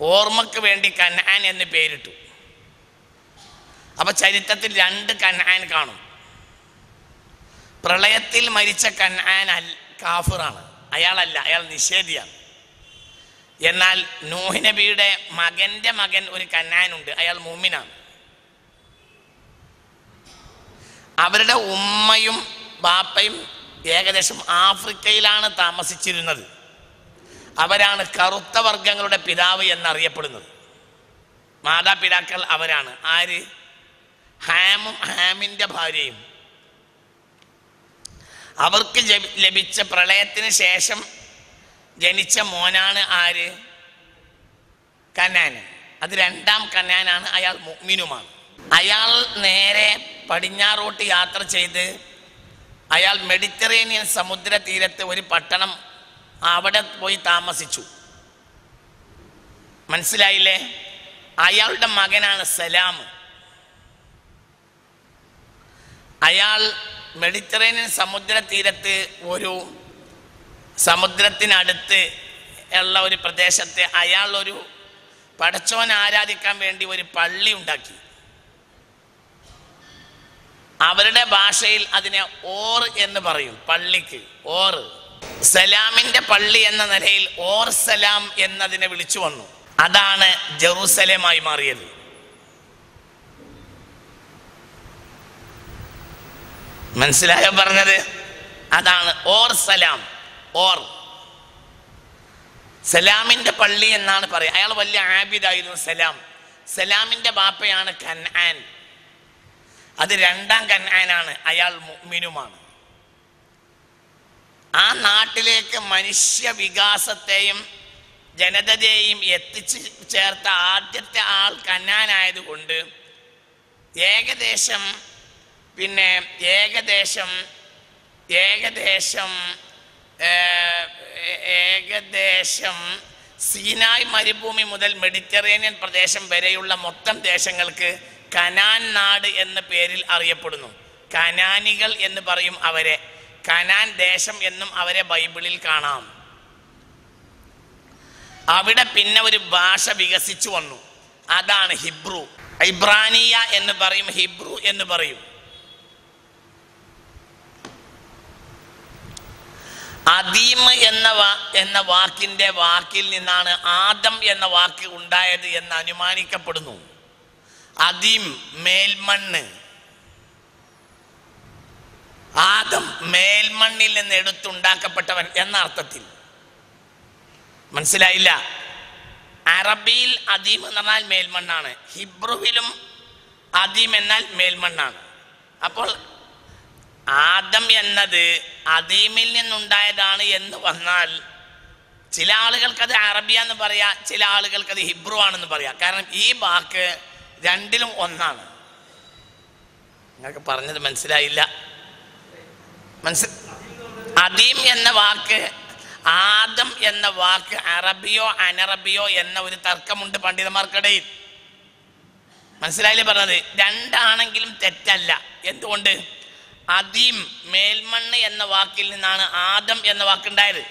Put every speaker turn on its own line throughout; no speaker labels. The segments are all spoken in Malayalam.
ഓർമ്മക്ക് വേണ്ടി കനാൻ എന്ന് പേരിട്ടു. അപ്പൊ ചരിത്രത്തിൽ രണ്ട് കനാൻ കാണും. പ്രളയത്തിൽ മരിച്ച കനാൻ അൽ കാഫിറാണ്. അയാളല്ല അയാൾ നിഷേധിയാണ്. എന്നാൽ നൂഹ് നബിയുടെ മകന്റെ മകൻ ഒരു കന്നാനുണ്ട് അയാൾ മൂമിനാണ് അവരുടെ ഉമ്മയും ബാപ്പയും ഏകദേശം ആഫ്രിക്കയിലാണ് താമസിച്ചിരുന്നത്. അവരാണ് കറുത്ത വർഗങ്ങളുടെ പിതാവ് എന്നറിയപ്പെടുന്നത്. മാതാപിതാക്കൾ അവരാണ്. ആര്? ഹാമും ഹാമിന്റെ ഭാര്യയും. അവർക്ക് ലഭിച്ച പ്രളയത്തിന് ശേഷം ജനിച്ച മോനാണ് ആര്? കനാൻ അത് രണ്ടാം കനാനാണ് അയാൾ മുഗ്മിനുമാണ് അയാൾ നേരെ പടിഞ്ഞാറോട്ട് യാത്ര ചെയ്ത് അയാൾ മെഡിറ്ററേനിയൻ സമുദ്ര തീരത്ത് ഒരു പട്ടണം അവിടെ പോയി താമസിച്ചു. മനസ്സിലായില്ലേ? അയാളുടെ മകനാണ് സലാം അയാൾ മെഡിറ്ററേനിയൻ സമുദ്ര തീരത്ത് ഒരു സമുദ്രത്തിനടുത്ത് ഉള്ള ഒരു പ്രദേശത്ത് അയാൾ ഒരു പടച്ചോൻ ആരാധിക്കാൻ വേണ്ടി ഒരു പള്ളി ഉണ്ടാക്കി. അവരുടെ ഭാഷയിൽ അതിനെ ഓർ എന്ന് പറയും പള്ളിക്ക്. ഓർ. സലാമിന്റെ പള്ളി എന്ന നിലയിൽ ഓർ സലാം എന്നതിനെ വിളിച്ചു വന്നു. അതാണ് ജെറൂസലേമായി മാറിയത്. മനസ്സിലായോ പറഞ്ഞത്? അതാണ് ഓർ സലാം. ഓർ. സലാമിന്റെ പള്ളി എന്നാണ് പറയുക. അയാൾ വലിയ ആബിദായിരുന്നു സലാം. സലാമിന്റെ ബാപ്പയാണ് കൻആൻ. അത് രണ്ടാം കൻആനാണ്. അയാൾ മുഅ്മിനുമാണ്. ആ നാട്ടിലേക്ക് മനുഷ്യ വികാസത്തെയും ജനതയെയും എത്തിച്ചു ചേർത്ത ആദ്യത്തെ ആൾ കന്നാനായതുകൊണ്ട് ഏകദേശം പിന്നെ ഏകദേശം ഏകദേശം ഏകദേശം സീനായ് മരുഭൂമി മുതൽ മെഡിറ്ററേനിയൻ പ്രദേശം വരെയുള്ള മൊത്തം ദേശങ്ങൾക്ക് കനാൻ നാട് എന്ന പേരിൽ അറിയപ്പെടുന്നു. കനാനികൾ എന്ന് പറയും അവരെ. കനാൻ ദേശം എന്നും അവരെ ബൈബിളിൽ കാണാം. അവിടെ പിന്നെ ഒരു ഭാഷ വികസിച്ചു വന്നു. അതാണ് ഹിബ്രു. ഇബ്രാനിയ എന്ന് പറയും ഹിബ്രു എന്ന് പറയും. അദീം എന്ന എന്ന വാക്കിന്റെ വാക്കിൽ നിന്നാണ് ആദം എന്ന വാക്ക് ഉണ്ടായത് എന്ന് അനുമാനിക്കപ്പെടുന്നു. അദീം മേൽമണ്ണ്. ആദം മേൽമണ്ണിൽ നിന്ന് എടുത്തുണ്ടാക്കപ്പെട്ടവൻ എന്ന അർത്ഥത്തിൽ. മനസ്സിലായില്ല? അറബിയിൽ അദീം എന്ന് പറഞ്ഞാൽ മേൽമണ്ണാണ്. ഹിബ്രുവിലും അദീം എന്നാൽ മേൽമണ്ണാണ്. അപ്പോൾ ആദം എന്നത് അദീമിൽ നിന്നുണ്ടായതാണ് എന്ന് വന്നാൽ ചില ആളുകൾക്ക് അത് അറബിയ എന്ന് പറയാ ചില ആളുകൾക്ക് അത് ഹിബ്രു ആണെന്ന് പറയാം. കാരണം ഈ വാക്ക് രണ്ടിലും ഒന്നാണ്. നിങ്ങൾക്ക് പറഞ്ഞത് മനസ്സിലായില്ല? മനസ്സിൽ അദീം എന്ന വാക്ക് ആദം എന്ന വാക്ക് അറബിയോ അനറബിയോ എന്ന ഒരു തർക്കമുണ്ട് പണ്ഡിതന്മാർക്കിടയിൽ. മനസ്സിലായില്ലേ പറഞ്ഞത്? രണ്ടാണെങ്കിലും തെറ്റല്ല. എന്തുകൊണ്ട്? അദീം മേൽമണ്ണ് എന്ന വാക്കിൽ നിന്നാണ് ആദം എന്ന വാക്കുണ്ടായത്.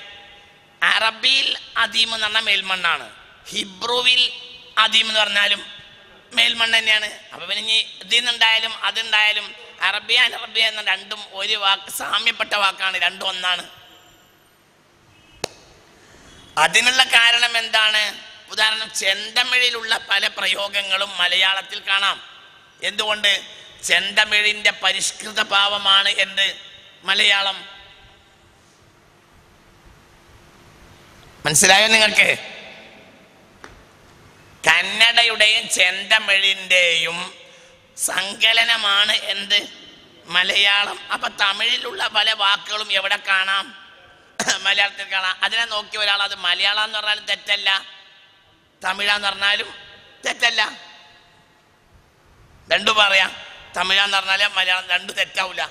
അറബിയിൽ അദീം എന്ന് പറഞ്ഞാൽ മേൽമണ്ണാണ്. ഹിബ്രുവിൽ അദീം എന്ന് പറഞ്ഞാലും മേൽമണ്ണ് തന്നെയാണ്. അപ്പൊ പിന്നെ ഇനി ഇതിൽ നിന്നുണ്ടായാലും അതുണ്ടായാലും അറബിയ എന്ന രണ്ടും ഒരു വാക്ക് സാമ്യപ്പെട്ട വാക്കാണ് രണ്ടും ഒന്നാണ്. അതിനുള്ള കാരണം എന്താണ്? ഉദാഹരണം ചെന്തമിഴിലുള്ള പല പ്രയോഗങ്ങളും മലയാളത്തിൽ കാണാം. എന്തുകൊണ്ട്? ചെന്തമിഴിന്റെ പരിഷ്കൃത ഭാവമാണ് എന്ത്? മലയാളം. മനസ്സിലായോ നിങ്ങൾക്ക്? കന്നഡയുടെയും ചെന്തമിഴിന്റെയും സങ്കലനമാണ് എന്ത്? മലയാളം. അപ്പൊ തമിഴിലുള്ള പല വാക്കുകളും എവിടെ കാണാം? മലയാളത്തിൽ കാണാം. അതിനെ നോക്കിയ ഒരാൾ അത് മലയാളം എന്ന് പറഞ്ഞാലും തെറ്റല്ല. തമിഴാന്ന് പറഞ്ഞാലും തെറ്റല്ല. രണ്ടു പറയാം. തമിഴാന്ന് പറഞ്ഞാലും മലയാളം രണ്ടു തെറ്റാവൂല.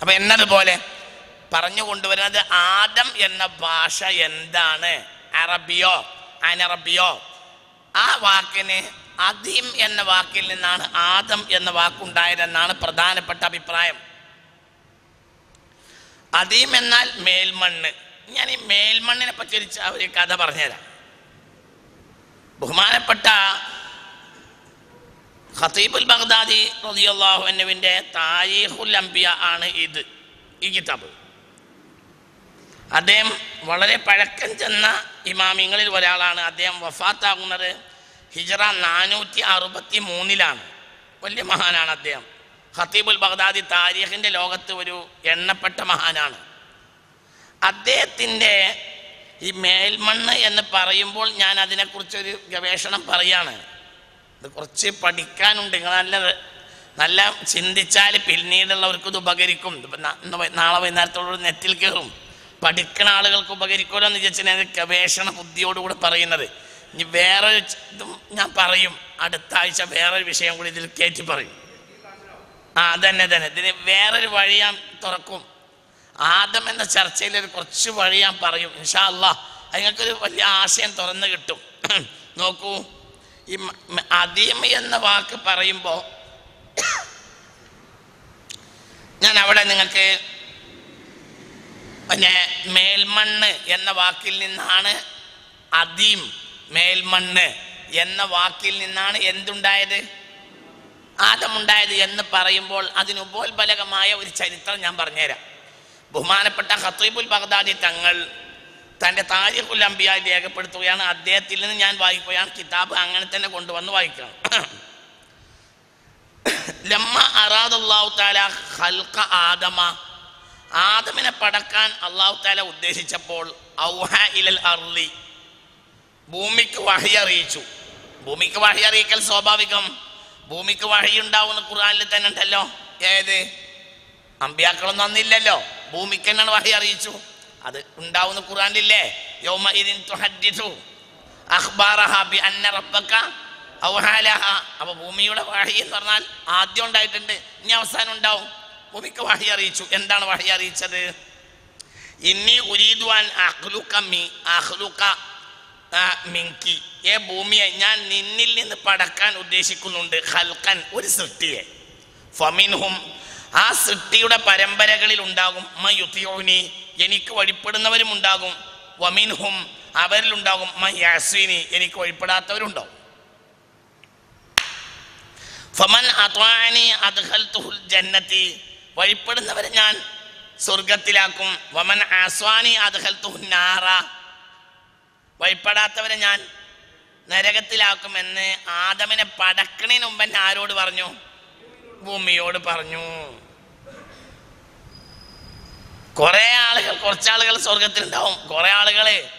അപ്പൊ എന്നതുപോലെ പറഞ്ഞു കൊണ്ടുവരുന്നത് ആദം എന്ന ഭാഷ എന്താണ്? അറബിയോ അനറബിയോ. ആ വാക്കിന് അദീം എന്ന വാക്കിൽ നിന്നാണ് ആദം എന്ന വാക്കുണ്ടായതെന്നാണ് പ്രധാനപ്പെട്ട അഭിപ്രായം. അദീം എന്നാൽ മേൽമണ്ണ്. ഞാൻ ഈ മേൽമണ്ണിനെ പറ്റി ഒരു ഒരു കഥ പറഞ്ഞുതരാം. ബഹുമാനപ്പെട്ട ഖത്തീബുൽ ബഗ്ദാദി റസിയുള്ളാഹുവിന്റെ താരീഖുൽ അംബിയ ആണ് ഇത് ഈ കിതാബ്. അദ്ദേഹം വളരെ പഴക്കം ചെന്ന ഇമാമിങ്ങളിൽ ഒരാളാണ്. അദ്ദേഹം വഫാത്താകുന്നത് ഹിജറ നാനൂറ്റി അറുപത്തി മൂന്നിലാണ് വലിയ മഹാനാണ് അദ്ദേഹം. ഖത്തീബുൽ ബഗ്ദാദി താരീഖിന്റെ ലോകത്ത് ഒരു എണ്ണപ്പെട്ട മഹാനാണ്. അദ്ദേഹത്തിന്റെ ഈ മേൽമണ്ണ് എന്ന് പറയുമ്പോൾ ഞാൻ അതിനെക്കുറിച്ചൊരു ഗവേഷണം പറയാണ്. ഇത് കുറച്ച് പഠിക്കാനുണ്ട്. നിങ്ങൾ നല്ല നല്ല ചിന്തിച്ചാൽ പിന്നീടുള്ളവർക്ക് ഇത് ഉപകരിക്കും. ഇപ്പം നാളെ വൈകുന്നേരത്തോട് നെറ്റിൽ കയറും. പഠിക്കുന്ന ആളുകൾക്ക് ഉപകരിക്കുമല്ലോ എന്ന് വിചാരിച്ചാൽ ഗവേഷണ ബുദ്ധിയോടുകൂടെ പറയുന്നത്. ഇനി വേറെ ഞാൻ പറയും. അടുത്ത ആഴ്ച വേറൊരു വിഷയം കൂടി ഇതിൽ കയറ്റി പറയും. ആ അതന്നെ തന്നെ ഇതിന് വേറൊരു വഴി ഞാൻ തുറക്കും. ആദം എന്ന ചർച്ചയിൽ ഒരു കുറച്ച് വഴി ഞാൻ പറയും. ഇൻഷാ അല്ലാ അതിങ്ങൾക്കൊരു വലിയ ആശയം തുറന്നു കിട്ടും. നോക്കൂ. ഈ മ- മ- എന്ന വാക്ക് പറയുമ്പോൾ ഞാൻ അവിടെ നിങ്ങൾക്ക് പിന്നെ മേൽമണ്ണ് എന്ന വാക്കിൽ നിന്നാണ് അദീം മേൽമണ്ണ് എന്ന വാക്കിൽ നിന്നാണ് എന്തുണ്ടായത്? ആദമുണ്ടായത് എന്ന് പറയുമ്പോൾ അതിന് ഉപോത്ബലകമായ ഒരു ചരിത്രം ഞാൻ പറഞ്ഞുതരാം. ബഹുമാനപ്പെട്ട ഖത്തീബുൽ ബഗ്ദാദി തങ്ങൾ തന്റെ താരിഖുൽ അമ്പിയായി രേഖപ്പെടുത്തുകയാണ്. അദ്ദേഹത്തിൽ നിന്ന് ഞാൻ വായിക്കുകയാണ്. കിതാബ് അങ്ങനെ തന്നെ കൊണ്ടുവന്ന് വായിക്കണം. ലമ്മ അറാദുല്ലാഹു താല ഖൽഖ ആദമ. ആദമിനെ പടക്കാൻ അള്ളാഹു താല ഉദ്ദേശിച്ചപ്പോൾ ഔഹ ഇലൽ അർലി ഭൂമിക്ക് വഹി അറിയിച്ചു. ഭൂമിക്ക് വഹി അറിയിക്കൽ സ്വാഭാവികം. ഭൂമിക്ക് വഹി ഉണ്ടാവുന്ന ഖുർആനിൽ തന്നെ ഉണ്ടല്ലോ. ഏത്? അമ്പ്യാക്കളൊന്നും അന്നില്ലല്ലോ. ഭൂമിക്ക് തന്നെയാണ് വഹി അറിയിച്ചു. അത് ഉണ്ടാവുന്ന ഖുർആനിലില്ലേ? യൗമ ഇതിൻ തുഹദ്ദിഥു അഖ്ബാറഹ ബി അന്ന റബ്ബക ഔഹാലഹ. അപ്പൊ ഭൂമിയുടെ വഹി എന്ന് പറഞ്ഞാൽ ആദ്യം ഉണ്ടായിട്ടുണ്ട്. ഇനി അവസാനം ഉണ്ടാവും. ഭൂമിക്ക് വഹി അറിയിച്ചു. എന്താണ് വഹി അറിയിച്ചത്? ഇന്നി ഉരീദുവാൻ അഹ്ലുക മി അഹ്ലുക ആ, മിങ്കി. ഏ ഭൂമിയെ ഞാൻ നിന്നിൽ നിന്ന് പടക്കാൻ ഉദ്ദേശിക്കുന്നുണ്ട്. ഹൽക്കൻ ഒരു സൃഷ്ടിയെ. ഫമിൻഹും ആ സൃഷ്ടിയുടെ പരമ്പരകളിൽ ഉണ്ടാകും. മയുത്തിയോനി എനിക്ക് വഴിപ്പെടുന്നവരും ഉണ്ടാകും. വമിൻഹും അവരിലുണ്ടാകും മ യാസ്വിനി എനിക്ക് വഴിപ്പെടാത്തവരുണ്ടാവും. ഫമൻ അത്വാനി അദ്ഖൽതുഹുൽ ജന്നത്തി വഴിപ്പെടുന്നവരെ ഞാൻ സ്വർഗത്തിലാക്കും വമൻ ആസ്വാനി അദ്ഖൽതുഹുൻ നാറ വഴിപ്പെടാത്തവരെ ഞാൻ നരകത്തിലാക്കുമെന്ന് ആദമിനെ പടക്കണിന് മുമ്പ് എന്നെ ആരോട് പറഞ്ഞു? ഭൂമിയോട് പറഞ്ഞു. കുറെ ആളുകൾ കുറച്ചാളുകൾ സ്വർഗത്തിലുണ്ടാവും. കുറെ ആളുകളെ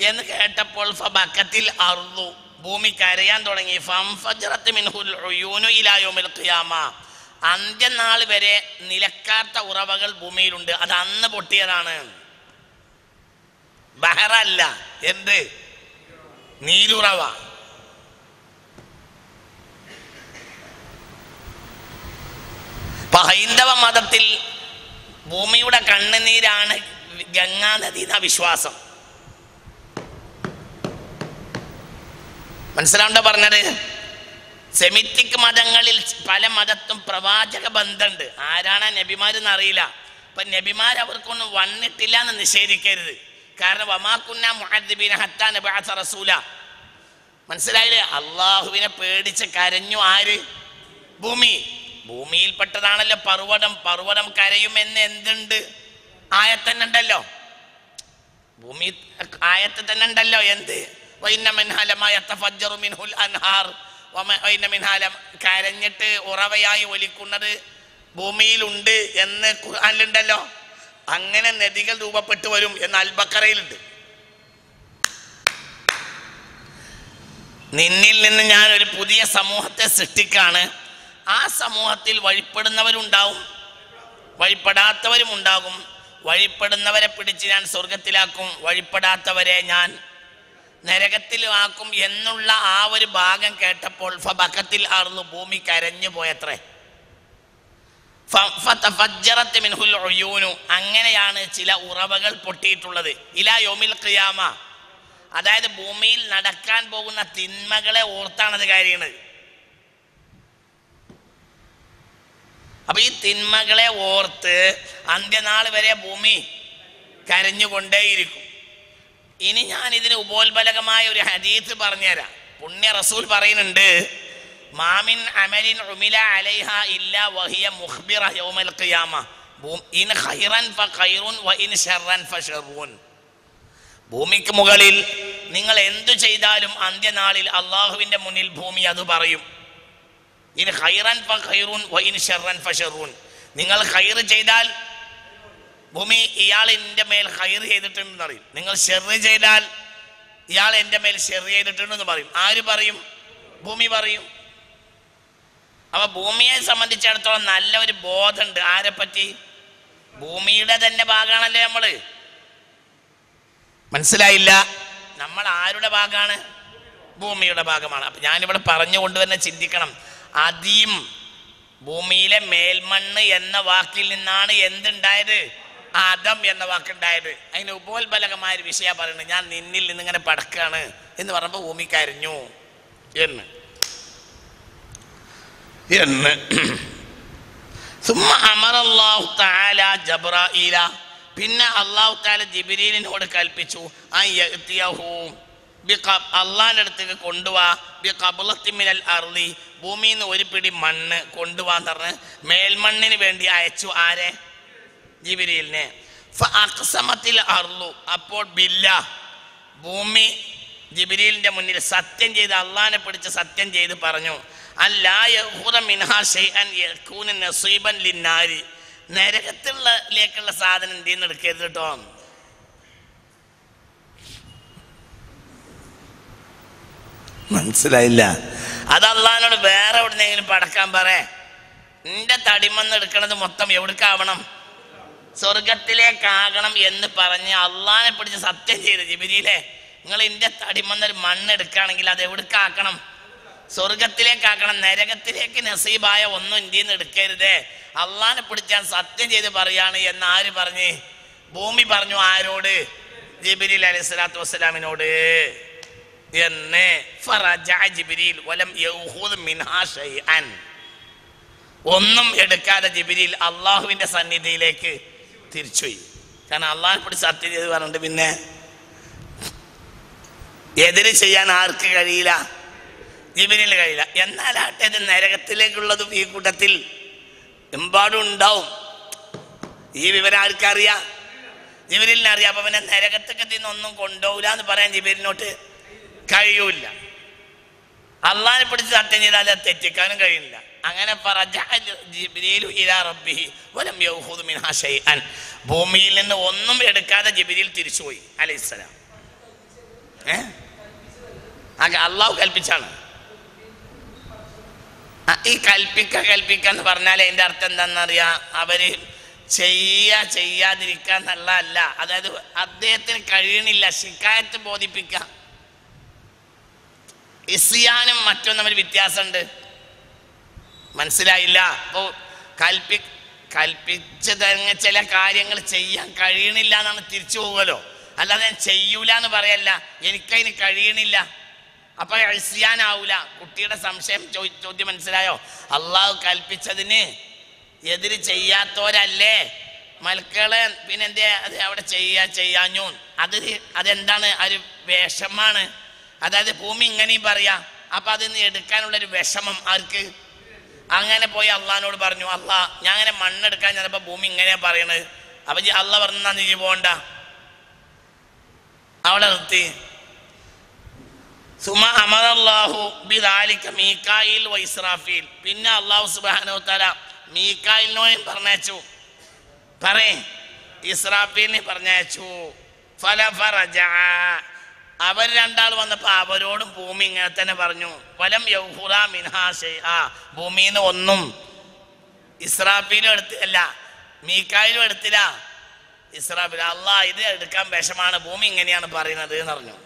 എന്ന് കേട്ടപ്പോൾ ഫബക്കത്തിൽ അറുതു ഭൂമി കരയാൻ തുടങ്ങി. അന്ത്യനാൾ വരെ നിലക്കാത്ത ഉറവകൾ ഭൂമിയിലുണ്ട്. അത് അന്ന് പൊട്ടിയതാണ്. ബഹറല്ല. എന്ത്? നീരുറവ. ഹൈന്ദവ മതത്തിൽ ഭൂമിയുടെ കണ്ണുനീരാണ് ഗംഗാനദി എന്ന വിശ്വാസം. മനസ്സിലാവണ്ട പറഞ്ഞത്? സെമിറ്റിക് മതങ്ങളിൽ പല മതത്തും പ്രവാചക ബന്ധമുണ്ട്. ആരാണ് നബിമാരെന്ന് അറിയില്ല. അപ്പൊ നബിമാർ അവർക്കൊന്നും വന്നിട്ടില്ല എന്ന് നിഷേധിക്കരുത്. കാരണം റസൂല. മനസ്സിലായില്ലേ? അള്ളാഹുവിനെ പേടിച്ച് കരഞ്ഞു ആര്? ഭൂമി. ഭൂമിയിൽപ്പെട്ടതാണല്ലോ പർവതം. പർവതം കരയുമെന്ന് എന്തുണ്ട്? ആയത്തന്നെ ഉണ്ടല്ലോ. ഭൂമി ആയത്ത് തന്നെ ഉണ്ടല്ലോ എന്ത്? കരഞ്ഞിട്ട് ഉറവയായി ഒലിക്കുന്നത് ഭൂമിയിലുണ്ട് എന്ന് ഖുർആനിലുണ്ടല്ലോ. അങ്ങനെ നദികൾ രൂപപ്പെട്ടു വരും എന്ന് അൽബക്കറയിലുണ്ട്. നിന്നിൽ നിന്ന് ഞാൻ ഒരു പുതിയ സമൂഹത്തെ സൃഷ്ടിക്കാണ്. ആ സമൂഹത്തിൽ വഴിപ്പെടുന്നവരുണ്ടാവും. വഴിപ്പെടാത്തവരും ഉണ്ടാകും. വഴിപ്പെടുന്നവരെ പിടിച്ച് ഞാൻ സ്വർഗത്തിലാക്കും വഴിപ്പെടാത്തവരെ ഞാൻ നരകത്തിലാക്കും എന്നുള്ള ആ ഒരു ഭാഗം കേട്ടപ്പോൾ ഫബക്കത്തിൽ ആർന്നു ഭൂമി കരഞ്ഞു പോയത്രേ അങ്ങനെയാണ് ചില ഉറവകൾ പൊട്ടിയിട്ടുള്ളത്. ഇലാ യോമിൽ ഖിയാമ. അതായത് ഭൂമിയിൽ നടക്കാൻ പോകുന്ന തിന്മകളെ ഓർത്താണത് കാര്യങ്ങൾ അപ്പൊ ഈ തിന്മകളെ ഓർത്ത് അന്ത്യനാൾ വരെ ഭൂമി കരഞ്ഞുകൊണ്ടേയിരിക്കും. ഇനി ഞാൻ ഇതിന് ഉപോത്ബലകമായ ഒരു ഹദീത്ത് പറഞ്ഞുതരാം. പുണ്യ റസൂൽ പറയുന്നുണ്ട് മാമിൻ അമലിൻ ഉമില അലൈഹ ഇല്ല വഹിയ മുഖ്ബിറ യൗമൽ ഖിയാമ. ഇൻ ഖൈറൻ ഫഖൈറുൻ വ ഇൻ ശർറൻ ഫശർറുൻ ഭൂമിക്ക് മുകളിൽ നിങ്ങൾ എന്തു ചെയ്താലും അന്ത്യനാളിൽ അള്ളാഹുവിന്റെ മുന്നിൽ ഭൂമി അത് പറയും. ഇൻ ഖൈറൻ ഫ ഖൈറൂൻ വ ഇൻ ശർറൻ ഫശർറുൻ നിങ്ങൾ ഖൈർ ചെയ്താൽ ഭൂമി ഇയാൾ എന്റെ മേൽ ഖൈർ ചെയ്തിട്ടുണ്ടെന്ന് പറയും. നിങ്ങൾ ഷെറ് ചെയ്താൽ ഇയാൾ എന്റെ മേൽ ഷെറ് ചെയ്തിട്ടുണ്ടെന്ന് പറയും. ആര് പറയും? ഭൂമി പറയും. അപ്പൊ ഭൂമിയെ സംബന്ധിച്ചിടത്തോളം നല്ല ഒരു ബോധമുണ്ട്. ആരെ പറ്റി? ഭൂമിയുടെ തന്നെ ഭാഗമാണല്ലേ നമ്മൾ? മനസ്സിലായില്ല? നമ്മൾ ആരുടെ ഭാഗമാണ്? ഭൂമിയുടെ ഭാഗമാണ്. അപ്പൊ ഞാനിവിടെ പറഞ്ഞു തന്നെ ചിന്തിക്കണം. ആദ്യം ഭൂമിയിലെ മേൽമണ്ണ് എന്ന വാക്കിൽ നിന്നാണ് എന്തുണ്ടായത്? ആദം എന്ന വാക്കുണ്ടായത്. അതിന് ഉപോത്ബലകമായ ഒരു വിഷയ പറയുന്നത്. ഞാൻ നിന്നിൽ നിന്ന് ഇങ്ങനെ പടക്കാണ് എന്ന് പറഞ്ഞപ്പോൾ ഭൂമി കരഞ്ഞു എന്ന്. എന്ന്. പിന്നെ അള്ളാഹു താല ജിബിരീലിനോട് കൽപ്പിച്ചു അള്ളാഹിന്റെ അടുത്തേക്ക് കൊണ്ടുവാ. ബി ഭൂമിയിൽ നിന്ന് ഒരു പിടി മണ്ണ് കൊണ്ടുപോകാന്ന് പറഞ്ഞ് മേൽമണ്ണിന് വേണ്ടി അയച്ചു ആരെ? ജിബിരിലിനെ. അക്സമത്തിൽ അർളു. അപ്പോൾ ബില്ല. ഭൂമി ജിബിരിലിന്റെ മുന്നിൽ സത്യം ചെയ്ത് അള്ളാഹിനെ പിടിച്ച് സത്യം ചെയ്ത് പറഞ്ഞു. നരകത്തിലേക്കുള്ള സാധനം എന്ത് ചെയ്യുന്ന? എടുക്കരുത് കേട്ടോ. മനസ്സിലായില്ല. അത് അള്ളഹാനോട് വേറെ എവിടുന്നെങ്കിലും പടക്കാൻ പറേ. നിന്റെ തടിമന്ന് എടുക്കണത് മൊത്തം എവിടേക്കാവണം? സ്വർഗത്തിലേക്കാകണം എന്ന് പറഞ്ഞ് അള്ളഹാനെ പിടിച്ച് സത്യം ചെയ്ത് ജിബിരിയിലെ നിങ്ങൾ എന്റെ തടിമന്നൊരു മണ്ണ് എടുക്കുകയാണെങ്കിൽ അത് എവിടേക്കാക്കണം? സ്വർഗത്തിലേക്കാക്കണം നരകത്തിലേക്ക് നസീബായ ഒന്നും ഇന്ത്യയിൽ നിന്ന് എടുക്കരുതേ. അള്ളാനെ പിടിച്ചാൽ സത്യം ചെയ്ത് പറയാണ് എന്ന് ആര് പറഞ്ഞ്? ഭൂമി പറഞ്ഞു ആരോട്? ജിബിരിൽ അലൈഹി സ്വലാത്തു വസ്സലാമിനോട്. എന്ന് വലം ഒന്നും എടുക്കാതെ ജിബിരിൽ അള്ളാഹുവിന്റെ സന്നിധിയിലേക്ക് തിരിച്ചുപോയി കാരണം അള്ളാഹിനെ പിടിച്ച് സത്യം ചെയ്ത് പറഞ്ഞിട്ട് പിന്നെ എതിര് ചെയ്യാൻ ആർക്ക് കഴിയില്ല? ജിബിരിന് കഴിയില്ല എന്നാലാട്ടെ ഇത് നരകത്തിലേക്കുള്ളതും ഈ കൂട്ടത്തിൽ എമ്പാടും ഉണ്ടാവും. ഈ വിവരം ആർക്കറിയാം? ജിബിലിനെ അറിയാം അപ്പൊ പിന്നെ നരകത്തൊക്കെ ഒന്നും കൊണ്ടുപോകില്ല എന്ന് പറയാൻ ജിബിലിനോട്ട് കഴിയൂല അള്ളാഹിനെ പിടിച്ച് സത്യം ചെയ്താൽ അത് തെറ്റിക്കാനും കഴിയില്ല. അങ്ങനെ ഭൂമിയിൽ നിന്ന് ഒന്നും എടുക്കാതെ ജിബ്രീൽ തിരിച്ചുപോയി. അലൈഹിസ്സലാം ഏ? ആകെ അള്ളാഹു കൽപ്പിച്ചാണ്. ഈ കൽപ്പിക്ക കൽപ്പിക്ക എന്ന് പറഞ്ഞാൽ അതിന്റെ അർത്ഥം എന്താണെന്നറിയാ? അവർ ചെയ്യാ ചെയ്യാതിരിക്കുക എന്നുള്ളതല്ല. അതായത് അദ്ദേഹത്തിന് കഴിയണില്ല. ശിക്കായത്ത് ബോധിപ്പിക്കാം. ഇസിയാനും മറ്റും തമ്മിൽ വ്യത്യാസമുണ്ട്. മനസ്സിലായില്ല? അപ്പോ കൽപ്പി കൽപ്പിച്ച് തരങ്ങ ചില കാര്യങ്ങൾ ചെയ്യാൻ കഴിയണില്ല എന്നാണ് തിരിച്ചു പോകുമല്ലോ അല്ലാതെ ഞാൻ ചെയ്യൂല എന്ന് പറയല്ല. എനിക്കതിന് കഴിയണില്ല. അപ്പൊ ഇസിയാനാവൂല കുട്ടിയുടെ സംശയം ചോദ്യം മനസ്സിലായോ? അള്ളാഹു കൽപ്പിച്ചതിന് എതിര് ചെയ്യാത്തവരല്ലേ? മൽക്കളെ പിന്നെന്തേ? അത് അവിടെ ചെയ്യാ ചെയ്യാഞ്ഞു. അത് അതെന്താണ്? ഒരു വേഷമാണ്. അതായത് ഭൂമി ഇങ്ങനെയും പറയാ. അപ്പൊ അതിന് എടുക്കാനുള്ള ഒരു വിഷമം ആർക്ക്? അങ്ങനെ പോയി അള്ളഹാനോട് പറഞ്ഞു അള്ളാ ഞാൻ അങ്ങനെ മണ്ണെടുക്കാൻ ചിലപ്പോ ഭൂമി ഇങ്ങനെയാ പറയണത്. അപ്പൊ അള്ള പറഞ്ഞാ നീ പോണ്ട. അവളെ നിർത്തി. സുമ അമറല്ലാഹു ബിദാലിക മീക്കായിൽ വൈസ്രാഫീൽ പിന്നെ അള്ളാഹു സുബ്ഹാനഹു തല മീക്കായിലിനോയും പറഞ്ഞയച്ചു. പറയേ ഇസ്രാഫീലിനെ പറഞ്ഞയച്ചു. ഫല ഫറജ. അവർ രണ്ടാൾ വന്നപ്പോ അവരോടും ഭൂമി ഇങ്ങനെ തന്നെ പറഞ്ഞു. വലം യൗഹുറ മിൻഹാ ഷൈആ ഭൂമിയിൽ നിന്ന് ഒന്നും ഇസ്രാഫീലും എടുത്തില്ല മീക്കായിലും എടുത്തില്ല. ഇസ്രാഫീൽ അള്ളാഹ് ഇത് എടുക്കാൻ വിഷമാണ് ഭൂമി ഇങ്ങനെയാണ് പറയുന്നത് എന്ന് പറഞ്ഞു.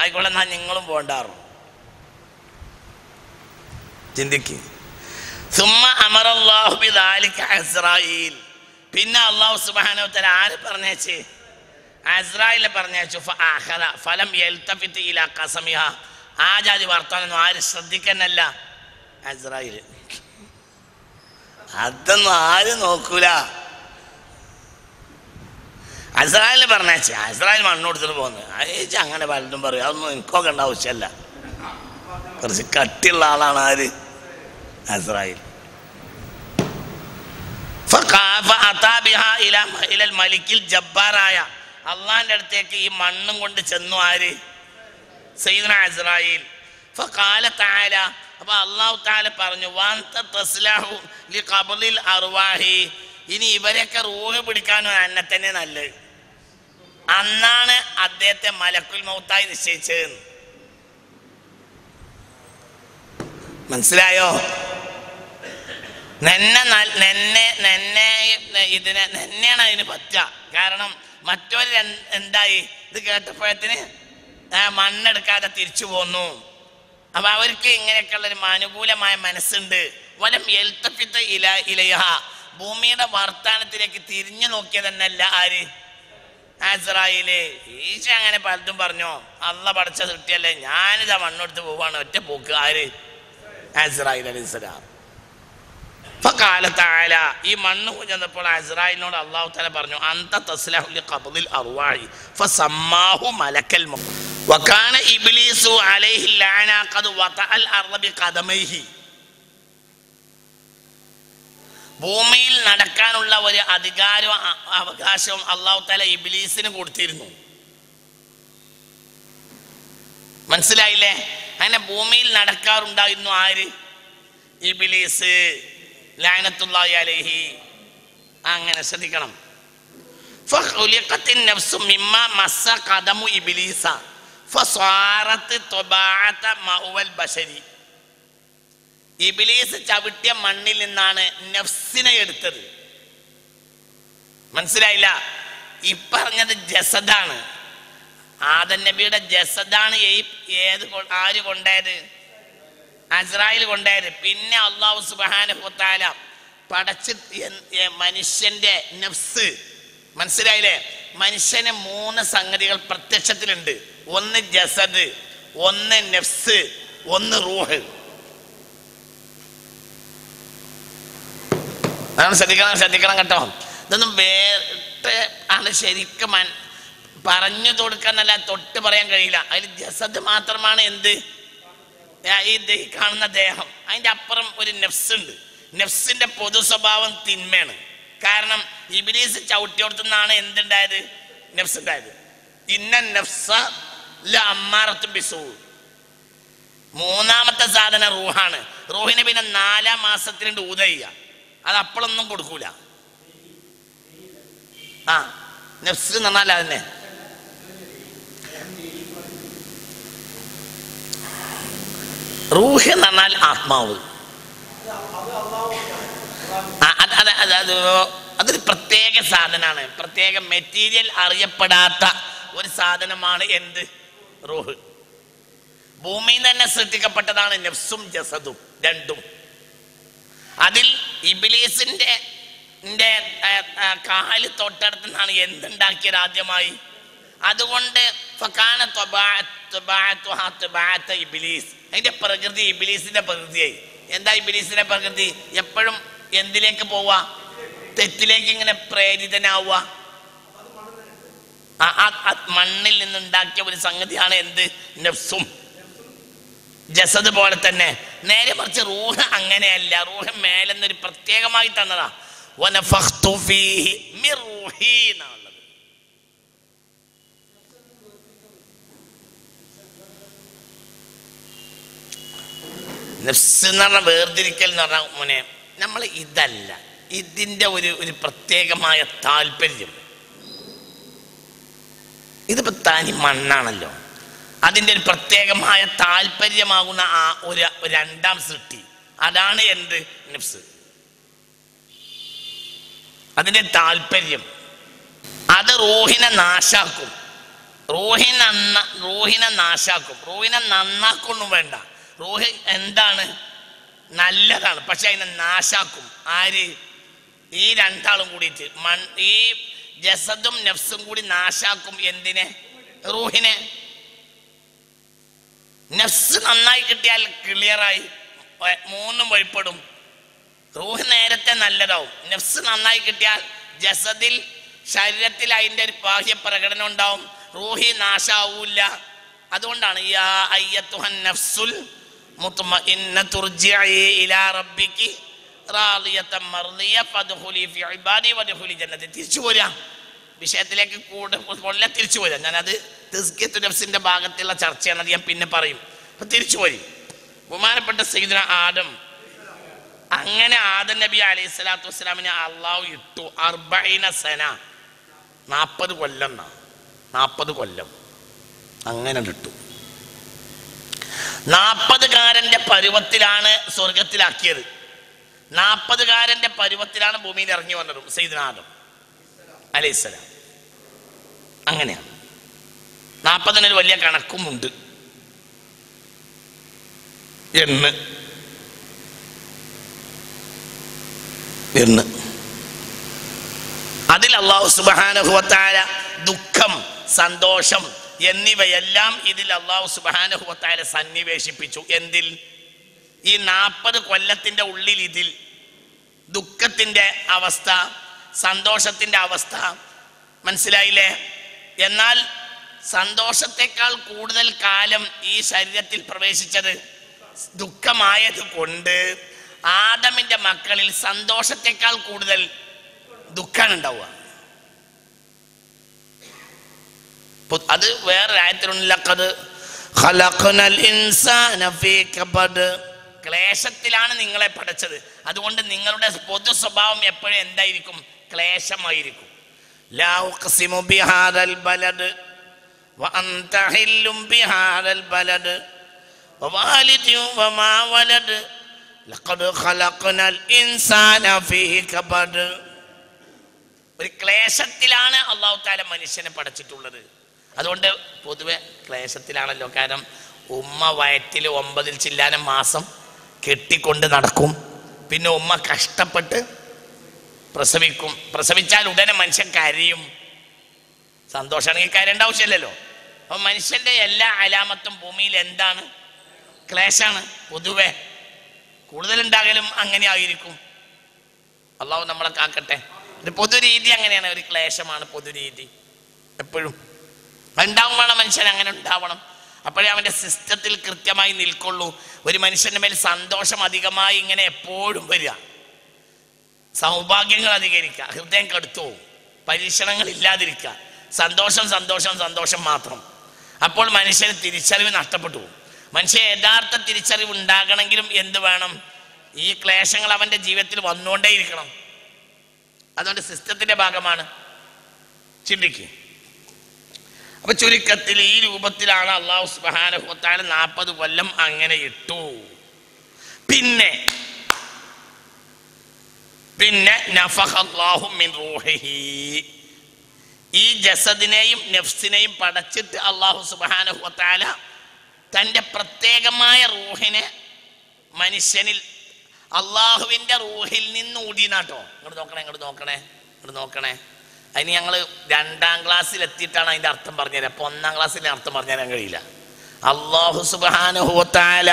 ആയിക്കോട്ടെ എന്നാൽ നിങ്ങളും പോണ്ടാറും. ചിന്തിക്ക്. സുമ്മ അമറല്ലാഹു ബിദാലിക അസ്രായീൽ പിന്നെ അള്ളാഹു സുബ്ഹാനഹു വതആല ആര് പറഞ്ഞേച്ച് അസ്രായിലെ പറഞ്ഞേച്ചു ഫലം യൽതഫിത് ഇലാ ഖസമിഹ. ആ ജാതി വർത്തമാനൊന്നും ആരും ശ്രദ്ധിക്കുന്നല്ല. അസ്രായിൽ അതൊന്നും ആരും നോക്കൂല. അസ്രായേലിനെ പറഞ്ഞേച്ച അസ്രായേൽ മണ്ണോടുത്തിട്ട് പോകുന്നത് അയച്ച അങ്ങനെ പലരും പറയും. അതൊന്നും എനിക്കൊക്കെ ആവശ്യമല്ല കുറച്ച് കട്ടിയുള്ള ആളാണ് ആര്? അസ്രായേൽ. മലിക്കിൽ ജബ്ബാറായ. അള്ളാന്റെ അടുത്തേക്ക് ഈ മണ്ണും കൊണ്ട് ചെന്നു ആര്? സയ്യിദന ഫഖാല തആല. അപ്പൊ അള്ളാഹു താല പറഞ്ഞു വാന്ത തസ്ലാഹു ലി അർവാഹി. ഇനി ഇവരൊക്കെ റൂഹ് പിടിക്കാനും എന്നെ തന്നെ നല്ലത്. അന്നാണ് അദ്ദേഹത്തെ മലക്കുൽ മൗത്തായി നിശ്ചയിച്ചത്. മനസ്സിലായോ? നെന്നെ നെന്നെ നെന്നെ ഇതിനെ നെന്നെയാണ് അതിന് പറ്റ കാരണം മറ്റൊരു എന്തായി? ഇത് കേട്ടപ്പോഴത്തിന് മണ്ണെടുക്കാതെ തിരിച്ചു പോന്നു. അപ്പൊ അവർക്ക് ഇങ്ങനെയൊക്കെയുള്ള ഒരു അനുകൂലമായ മനസ്സുണ്ട്. വലം എൽത്തപ്പിത്ത ഇല ഇലയ. ഭൂമിയുടെ വർത്താനത്തിലേക്ക് തിരിഞ്ഞു നോക്കിയതെന്നല്ല ആര്? ആസ്രായിൽ ഈശ അങ്ങനെ പലതും പറഞ്ഞോ. അള്ള പഠിച്ച കിട്ടിയല്ലേ ഞാനിതാ മണ്ണെടുത്ത് പോവാണ്. ഒറ്റ പോക്ക്. ആര്? ആസ്രായിൽ അലൈഹിസ്സലാം ഫഖാല തആല. ഈ മണ്ണ് ചെന്നപ്പോൾ അസ്രായിലിനോട് അള്ളാഹു തആല പറഞ്ഞു അന്ത തസ്ലഹു ലിഖബ്ദിൽ അർവാഹി. ഫസമ്മാഹു മലക്കൽ വകാന ഇബ്ലീസു അലൈഹി ലഅന ഖദ് വതഅൽ അർള ബിഖദമൈഹി ഭൂമിയിൽ നടക്കാനുള്ള ഒരു അധികാരവും അവകാശവും അള്ളാഹു താല ഇബിലീസിന് കൊടുത്തിരുന്നു. മനസ്സിലായില്ലേ? അങ്ങനെ ഭൂമിയിൽ നടക്കാറുണ്ടായിരുന്നു ആര്? ഇബിലീസ് ലാനത്തുള്ളി അലഹി. അങ്ങനെ ശ്രദ്ധിക്കണം. ഇബിലീസ. ഫസ്വാറത്ത് ഇബിലീസ് ചവിട്ടിയ മണ്ണിൽ നിന്നാണ് നഫ്സിനെ എടുത്തത്. മനസ്സിലായില്ല? ഈ പറഞ്ഞത് ജസദാണ്. ആദൻ നബിയുടെ ജസദാണ് ഏത് ആര് കൊണ്ടായത് അസ്രായിൽ കൊണ്ടായത് പിന്നെ അള്ളാഹു സുബാന പടച്ച് മനുഷ്യന്റെ നഫ്സ്. മനസ്സിലായില്ലേ? മനുഷ്യന് മൂന്ന് സംഗതികൾ പ്രത്യക്ഷത്തിലുണ്ട്. ഒന്ന് ജസദ് ഒന്ന് നഫ്സ് ഒന്ന് റൂഹ്. അതാണ് ശ്രദ്ധിക്കണം ശ്രദ്ധിക്കണം കേട്ടോ. ഇതൊന്നും വേറെ ആണ് ശരിക്കും പറഞ്ഞു കൊടുക്കാന്നല്ല തൊട്ട് പറയാൻ കഴിയില്ല. അതിൽ ജസദ് മാത്രമാണ് എന്ത്? ഈ കാണുന്ന ദേഹം. അതിന്റെ അപ്പുറം ഒരു നെഫ്സ് ഉണ്ട് നെഫ്സിന്റെ പൊതു സ്വഭാവം തിന്മയാണ്. കാരണം ഇബിലീസ് ചവിട്ടിയോടത്തുനിന്നാണ് എന്തുണ്ടായത്? നെഫ്സ് ഉണ്ടായത് ഇന്ന നെഫ്സ അമ്മാറത്തും ബിസൂ മൂന്നാമത്തെ സാധന റൂഹാണ്. റൂഹിന് പിന്നെ നാലാം മാസത്തിലുണ്ട് ഊത ചെയ്യുക അത് അപ്പളൊന്നും കൊടുക്കൂല. ആ നെഫ്സ് എന്ന് പറഞ്ഞാൽ അതന്നെ. റൂഹ് എന്ന് പറഞ്ഞാൽ ആത്മാവ്. അത് അത് അത് അത് അതൊരു പ്രത്യേക സാധനമാണ് പ്രത്യേക മെറ്റീരിയൽ അറിയപ്പെടാത്ത ഒരു സാധനമാണ് എന്ത്? റൂഹ്. ഭൂമിയിൽ തന്നെ സൃഷ്ടിക്കപ്പെട്ടതാണ് നെഫ്സും ജസദും രണ്ടും. അതിൽ ഇബിലീസിന്റെ കാൽ തൊട്ടടുത്ത് നിന്നാണ് എന്തുണ്ടാക്കിയത് ആദ്യമായി? അതുകൊണ്ട് അതിന്റെ പ്രകൃതി ഇബിലീസിന്റെ പ്രകൃതിയായി. എന്താ ഇബിലീസിന്റെ പ്രകൃതി? എപ്പോഴും എന്തിലേക്ക് പോവാ? തെറ്റിലേക്ക് ഇങ്ങനെ പ്രേരിതനാവുക. മണ്ണിൽ നിന്നുണ്ടാക്കിയ ഒരു സംഗതിയാണ് എന്ത്? നഫ്സും. ജസദ് പോലെ തന്നെ. നേരെ മറിച്ച് റൂഹ് അങ്ങനെയല്ല. റൂഹ് മേലെന്നൊരു പ്രത്യേകമായി തന്നതാ. വേർതിരിക്കൽ എന്ന് പറഞ്ഞ മോനെ നമ്മൾ ഇതല്ല. ഇതിന്റെ ഒരു ഒരു പ്രത്യേകമായ താല്പര്യം. ഇതിപ്പോ തനി മണ്ണാണല്ലോ. അതിന്റെ ഒരു പ്രത്യേകമായ താല്പര്യമാകുന്ന ആ ഒരു രണ്ടാം സൃഷ്ടി. അതാണ് എന്ത്? നിഫ്സ്. അതിന്റെ താല്പര്യം. അത് റൂഹിനെ നാശാക്കും. റൂഹിനെ റൂഹിനെ നാശാക്കും. റൂഹിനെ നന്നാക്കൊന്നും വേണ്ട. റൂഹ് എന്താണ്? നല്ലതാണ്. പക്ഷെ അതിനെ നാശാക്കും. ആര്? ഈ രണ്ടാളും കൂടിയിട്ട്. മൺ ഈ ജസദും നഫ്സും കൂടി നാശാക്കും എന്തിനെ? റൂഹിനെ. നഫ്സ് നന്നായി കിട്ടിയാൽ ക്ലിയറായി. മൂന്നും വഴിപ്പെടും. റൂഹ് നേരത്തെ നല്ലതാവും. നെഫ്സ് നന്നായി കിട്ടിയാൽ ജസദിൽ ശരീരത്തിൽ അതിന്റെ ഒരു ബാഹ്യ പ്രകടനം ഉണ്ടാവും. റൂഹി നാശാവൂല അതുകൊണ്ടാണ് യാ നഫ്സുൽ മുത്മഇന്ന തുർജിഇ ഇലാ ഫി ഇബാദി ജന്നതി. തിരിച്ചു പോരാ. വിഷയത്തിലേക്ക് കൂടുതൽ തിരിച്ചു പോരാ. ഞാനത് തെസ്കിയത്തു നഫ്സിന്റെ ഭാഗത്തുള്ള ചർച്ചയാണ് അത് ഞാൻ പിന്നെ പറയും അപ്പൊ തിരിച്ചു പോയി. ബഹുമാനപ്പെട്ട സയ്യിദുന ആദം. അങ്ങനെ ആദം നബി അലൈഹി സ്വലാത്തു വസ്സലാമിനെ അള്ളാഹു ഇട്ടു. അർബൈന സന. നാൽപ്പത് കൊല്ലം എന്നാ നാൽപ്പത് കൊല്ലം. അങ്ങനെ ഇട്ടു. നാൽപ്പതുകാരന്റെ പരുവത്തിലാണ് സ്വർഗത്തിലാക്കിയത് നാൽപ്പതുകാരന്റെ പരുവത്തിലാണ് ഭൂമിയിൽ ഇറങ്ങി വന്നത് വന്നതും സൈദനാദം അലൈഹിസ്സലാം അങ്ങനെയാണ്. നാൽപ്പതിനൊരു വലിയ കണക്കുമുണ്ട്. എന്ന്. എന്ന്. അതിൽ അള്ളാഹു സുബാനുഭവത്തായ ദുഃഖം സന്തോഷം എന്നിവയെല്ലാം ഇതിൽ അള്ളാഹു സുബാനുഭവത്തായ സന്നിവേശിപ്പിച്ചു. എന്തിൽ? ഈ നാൽപ്പത് കൊല്ലത്തിന്റെ ഉള്ളിൽ ഇതിൽ ദുഃഖത്തിന്റെ അവസ്ഥ സന്തോഷത്തിന്റെ അവസ്ഥ മനസ്സിലായില്ലേ? എന്നാൽ സന്തോഷത്തെക്കാൾ കൂടുതൽ കാലം ഈ ശരീരത്തിൽ പ്രവേശിച്ചത് ദുഃഖമായത് കൊണ്ട് ആദമിന്റെ മക്കളിൽ സന്തോഷത്തെക്കാൾ കൂടുതൽ ദുഃഖം ഉണ്ടാവുക. അത് വേറെ ആയത്തിലുണ്ടത് ക്ലേശത്തിലാണ് നിങ്ങളെ പഠിച്ചത് അതുകൊണ്ട് നിങ്ങളുടെ പൊതു സ്വഭാവം എപ്പോഴും എന്തായിരിക്കും? ക്ലേശമായിരിക്കും. ലാ വഅൻത ഹില്ലും ബിഹാദൽ ബലദ് ووالد وما ولد لقد خلقنا الإنسان في كبد ഒരു ക്ലേശത്തിലാണ് അള്ളാഹു താല മനുഷ്യനെ പഠിച്ചിട്ടുള്ളത് അതുകൊണ്ട് പൊതുവെ ക്ലേശത്തിലാണല്ലോ കാരണം ഉമ്മ വയറ്റിൽ ഒമ്പതിൽ ചില്ലാനം മാസം കെട്ടിക്കൊണ്ട് നടക്കും പിന്നെ ഉമ്മ കഷ്ടപ്പെട്ട് പ്രസവിക്കും പ്രസവിച്ചാൽ ഉടനെ മനുഷ്യൻ കരയും സന്തോഷമാണെങ്കിൽ കരയേണ്ട ആവശ്യമില്ലല്ലോ അപ്പൊ മനുഷ്യന്റെ എല്ലാ അലാമത്തും ഭൂമിയിൽ എന്താണ്? ക്ലേശാണ് പൊതുവെ. കൂടുതലുണ്ടാകലും അങ്ങനെ ആയിരിക്കും. അള്ളാഹു നമ്മളെ കാക്കട്ടെ. ഒരു പൊതുരീതി അങ്ങനെയാണ് ഒരു ക്ലേശമാണ് പൊതുരീതി. എപ്പോഴും. ഉണ്ടാവും വേണം മനുഷ്യൻ അങ്ങനെ ഉണ്ടാവണം. അപ്പോഴേ അവന്റെ സിസ്റ്റത്തിൽ കൃത്യമായി നിൽക്കുള്ളൂ. ഒരു മനുഷ്യന്റെ മേൽ സന്തോഷം അധികമായി ഇങ്ങനെ എപ്പോഴും വരിക. സൗഭാഗ്യങ്ങൾ അധികരിക്കുക. ഹൃദയം കടുത്തു പരീക്ഷണങ്ങൾ ഇല്ലാതിരിക്കുക. സന്തോഷം സന്തോഷം സന്തോഷം മാത്രം. അപ്പോൾ മനുഷ്യന് തിരിച്ചറിവ് നഷ്ടപ്പെട്ടു മനുഷ്യ യഥാർത്ഥ തിരിച്ചറിവ് ഉണ്ടാകണമെങ്കിലും എന്ത് വേണം? ഈ ക്ലേശങ്ങൾ അവന്റെ ജീവിതത്തിൽ വന്നുകൊണ്ടേയിരിക്കണം അതുകൊണ്ട് സിസ്റ്റത്തിന്റെ ഭാഗമാണ്. ചിന്തിക്കുക അപ്പൊ ചുരുക്കത്തിൽ ഈ രൂപത്തിലാണ് അള്ളാഹു സുബാനുഭവത്താൽ നാൽപ്പത് കൊല്ലം അങ്ങനെ ഇട്ടു. പിന്നെ പിന്നെ നഫഖ അള്ളാഹു മിൻ റൂഹിഹി. ഈ ജസദിനെയും നെഫ്സിനെയും പടച്ചിട്ട് അള്ളാഹു സുബാനുഹത്താല തന്റെ പ്രത്യേകമായ റൂഹിനെ മനുഷ്യനിൽ അള്ളാഹുവിന്റെ റൂഹിൽ നിന്ന് ഊടിനാട്ടോ ഇങ്ങോട്ട് നോക്കണേ ഇങ്ങോട്ട് നോക്കണേ ഇങ്ങോട്ട് നോക്കണേ. അതിന് ഞങ്ങൾ രണ്ടാം ക്ലാസ്സിൽ എത്തിയിട്ടാണ് അതിന്റെ അർത്ഥം പറഞ്ഞുതരാം അപ്പോൾ ഒന്നാം ക്ലാസ്സിൽ അർത്ഥം പറഞ്ഞു പറഞ്ഞുതരാൻ കഴിയില്ല. അള്ളാഹു സുബാനുഹുവത്താല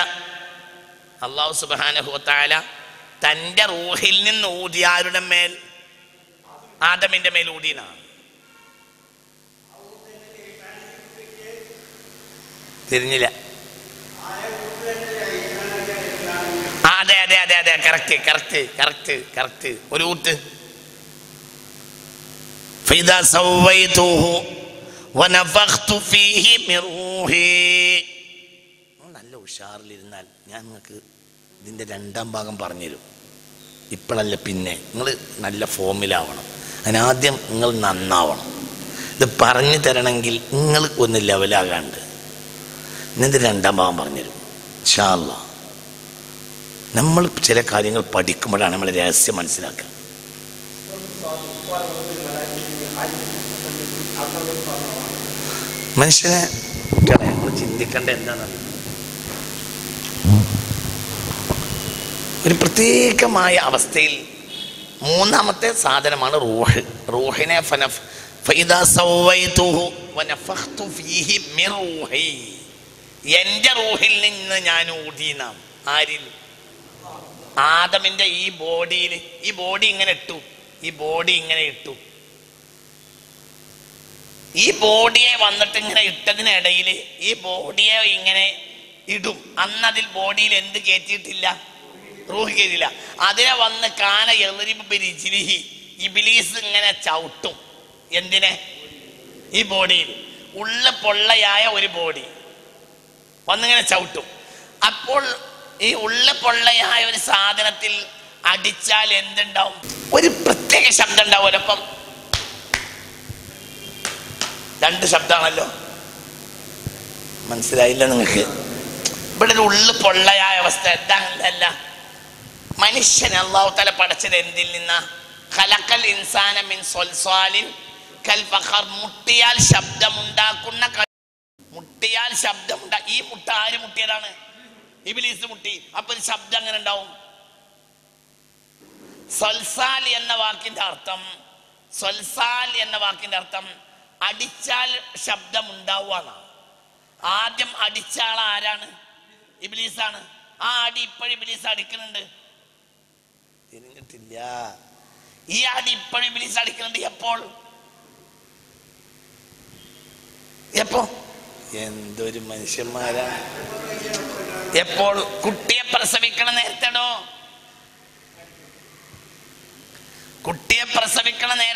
അള്ളാഹു സുബാനുഹുവത്താല തന്റെ റൂഹിൽ നിന്ന് ഊതി ആരുടെ മേൽ? ആദമിന്റെ മേൽ ഊടിനാണ് തിരിഞ്ഞില്ല ആ, അതെ അതെ അതെ അതെ കറക്റ്റ് കറക്റ്റ് കറക്റ്റ് കറക്റ്റ് ഒരു ഊട്ട് فإذا سويته ونفخت فيه من روحي നല്ല ഉഷാറിലിരുന്നാൽ ഞാൻ നിങ്ങൾക്ക് ഇതിൻ്റെ രണ്ടാം ഭാഗം പറഞ്ഞുതരും ഇപ്പോഴല്ല പിന്നെ നിങ്ങൾ നല്ല ഫോമിലാവണം അതിനാദ്യം നിങ്ങൾ നന്നാവണം ഇത് പറഞ്ഞു തരണമെങ്കിൽ നിങ്ങൾ ഒന്ന് ലെവലാകാണ്ട് എന്നിട്ട് രണ്ടാം ഭാഗം പറഞ്ഞുതരും. ഷാല്ല നമ്മൾ ചില കാര്യങ്ങൾ പഠിക്കുമ്പോഴാണ് നമ്മൾ രഹസ്യം മനസ്സിലാക്കുക. മനുഷ്യനെ ചിന്തിക്കേണ്ട എന്താണെന്ന് ഒരു പ്രത്യേകമായ അവസ്ഥയിൽ മൂന്നാമത്തെ സാധനമാണ് റൂഹ്. റൂഹിനെ ഫനഫ് ഫൈദാ സൗവൈതുഹു വനഫഖ്തു ഫീഹി മിൻ റൂഹി. എന്റെ റൂഹിൽ നിന്ന് ഞാൻ ഊതിനാം ആരിൽ? ആദമിന്റെ ഈ ബോഡിയിൽ ഈ ബോഡി ഇങ്ങനെ ഇട്ടു. ഈ ബോഡി ഇങ്ങനെ ഇട്ടു. ഈ ബോഡിയെ വന്നിട്ട് ഇങ്ങനെ ഇട്ടതിനിടയിൽ ഈ ബോഡിയെ ഇങ്ങനെ ഇടും. അന്ന് അതിൽ ബോഡിയിൽ എന്ത് കയറ്റിയിട്ടില്ല റൂഹി കയറ്റില്ല അതിനെ വന്ന് കാന എറിരിബിരിഹി ഇബിലീസ് ഇങ്ങനെ ചവിട്ടും. എന്തിനെ? ഈ ബോഡിയിൽ. ഉള്ള പൊള്ളയായ ഒരു ബോഡി. വന്നിങ്ങനെ ചവിട്ടും. അപ്പോൾ ഈ ഉള്ള പൊള്ളയായ ഒരു സാധനത്തിൽ അടിച്ചാൽ എന്തുണ്ടാവും? ഒരു പ്രത്യേക ശബ്ദം ഉണ്ടാവും ഒരപ്പം. രണ്ട് ശബ്ദമാണല്ലോ. മനസ്സിലായില്ല നിങ്ങൾക്ക്? ഇവിടെ ഒരു ഉള്ളു പൊള്ളയായ അവസ്ഥ. എന്താണല്ല മനുഷ്യൻ അള്ളാഹു തല പടച്ചത് എന്തിൽ നിന്നാ? കലക്കൽ ഇൻസാന മിൻ സൊൽസ്വാലിൻ കൽ ഫഖർ. മുട്ടിയാൽ ശബ്ദമുണ്ടാക്കുന്ന മുട്ടിയാൽ ശബ്ദമുണ്ടാ ഈ മുട്ട ആര് മുട്ടിയതാണ്? ഇബിലീസ് മുട്ടി. അപ്പൊ ഒരു ശബ്ദം അങ്ങനെ ഉണ്ടാവും. സൽസാൽ എന്ന വാക്കിന്റെ അർത്ഥം സൽസാൽ എന്ന വാക്കിന്റെ അർത്ഥം അടിച്ചാൽ ശബ്ദം ഉണ്ടാവുകയാണ്. ആദ്യം അടിച്ച ആൾ ആരാണ്? ഇബിലീസാണ്. ആ അടി ഇപ്പോഴും ഇബിലീസ് അടിക്കുന്നുണ്ട്. തിരിഞ്ഞിട്ടില്ല. ഈ അടി ഇപ്പോഴും ഇബിലീസ് അടിക്കുന്നുണ്ട്. എപ്പോൾ? എപ്പോ എന്തൊരു മനുഷ്യന്മാരാ. എപ്പോൾ കുട്ടിയെ പ്രസവിക്കണം നേരത്തെടോ. കുട്ടിയെ പ്രസവിക്കണം നേര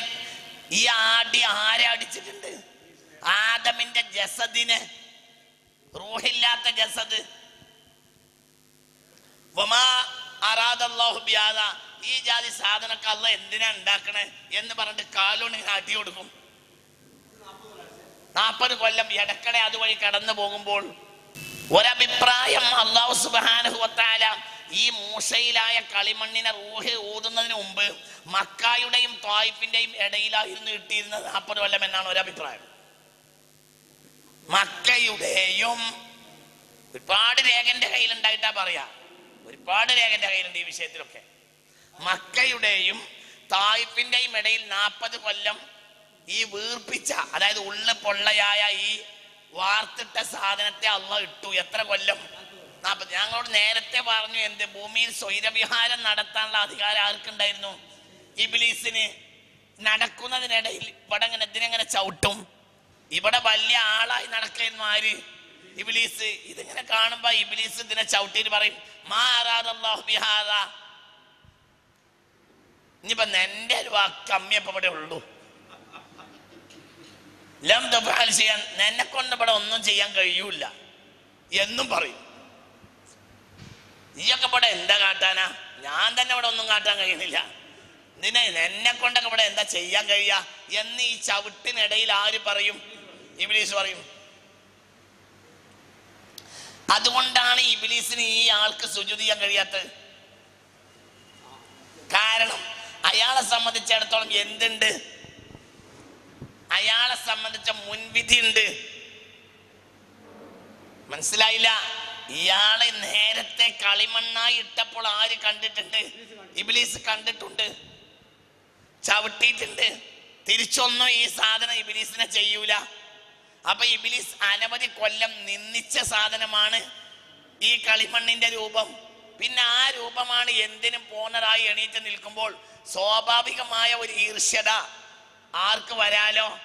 ഈ ആടി ആരെ അടിച്ചിട്ടുണ്ട്? ആദമിന്റെ ജസദിനെ. റൂഹില്ലാത്ത ജസദ്. ഈ ജാതി സാധനമൊക്കെ എന്തിനാ ഉണ്ടാക്കണേ എന്ന് പറഞ്ഞിട്ട് കാലുകൊണ്ട് അടി കൊടുക്കും. നാൽപ്പത് കൊല്ലം ഇടക്കടെ അതുവഴി കടന്നു പോകുമ്പോൾ ഒരഭിപ്രായം അള്ളാഹു സുബാനുഹുവത്താല ഈ മൂശയിലായ കളിമണ്ണിനെ റൂഹ് ഊതുന്നതിന് മുമ്പ് മക്കായുടെയും തായ്പിന്റെയും ഇടയിലായിരുന്നു ഇട്ടിരുന്നത് നാൽപ്പത് കൊല്ലം എന്നാണ് ഒരഭിപ്രായം. മക്കയുടെയും ഒരുപാട് രേഖന്റെ കയ്യിലുണ്ടായിട്ടാ പറയാ. ഒരുപാട് രേഖന്റെ കയ്യിലുണ്ട് ഈ വിഷയത്തിലൊക്കെ. മക്കയുടെയും തായ്പിന്റെയും ഇടയിൽ നാൽപ്പത് കൊല്ലം ഈ വീർപ്പിച്ച അതായത് ഉള്ള പൊള്ളയായ ഈ വാർത്തിട്ട സാധനത്തെ അള്ള ഇട്ടു. എത്ര കൊല്ലം? നാൽപ്പത് ഞങ്ങളോട് നേരത്തെ പറഞ്ഞു എന്ത് ഭൂമിയിൽ സ്വൈരവിഹാരം നടത്താനുള്ള അധികാരം ആർക്കുണ്ടായിരുന്നു? ഇബിലീസിന് നടക്കുന്നതിനിടയിൽ ഇവിടെ ഇങ്ങനെ ഇതിനെങ്ങനെ ചവിട്ടും. ഇവിടെ വലിയ ആളായി നടക്കായിരുന്നു ആര്? ഇബിലീസ്. ഇതിങ്ങനെ കാണുമ്പോ ഇബിലീസ് ഇതിനെ ചവിട്ടിയിട്ട് പറയും മാ അറാദല്ലാഹു ബിഹാദാ. ഇനിയിപ്പോ എന്റെ ഒരു വാക്ക് കമ്മിയപ്പോ ഇവിടെ ഉള്ളൂ. ലം ദഫാൽ ചെയ്യാൻ എന്നെ കൊണ്ട് ഇവിടെ ഒന്നും ചെയ്യാൻ കഴിയൂല. എന്നും പറയും. നീയൊക്കെ ഇവിടെ എന്താ കാട്ടാനാ? ഞാൻ തന്നെ ഇവിടെ ഒന്നും കാട്ടാൻ കഴിയുന്നില്ല. നിന്നെ എന്നെ കൊണ്ടൊക്കെ ഇവിടെ എന്താ ചെയ്യാൻ കഴിയുക എന്ന് ഈ ചവിട്ടിനിടയിൽ ആര് പറയും? ഇബിലീസ് പറയും. അതുകൊണ്ടാണ് ഇബിലീസിന് ഈ ആൾക്ക് സുജുതി കഴിയാത്തത്. കാരണം അയാളെ സംബന്ധിച്ചിടത്തോളം എന്തുണ്ട്? അയാളെ സംബന്ധിച്ച മുൻവിധി ഉണ്ട്. മനസ്സിലായില്ല? ഇയാളെ നേരത്തെ കളിമണ്ണായി ഇട്ടപ്പോൾ ആര് കണ്ടിട്ടുണ്ട്? ഇബിലീസ് കണ്ടിട്ടുണ്ട്. ചവിട്ടിയിട്ടുണ്ട്. തിരിച്ചൊന്നും ഈ സാധനം ഇബിലീസിനെ ചെയ്യൂല. അപ്പൊ ഇബിലീസ് അനവധി കൊല്ലം നിന്ദിച്ച സാധനമാണ് ഈ കളിമണ്ണിന്റെ രൂപം. പിന്നെ ആ രൂപമാണ് എന്തിനും പോണറായി എണീറ്റ് നിൽക്കുമ്പോൾ സ്വാഭാവികമായ ഒരു ഈർഷ്യത. ആർക്ക് വരാലോ?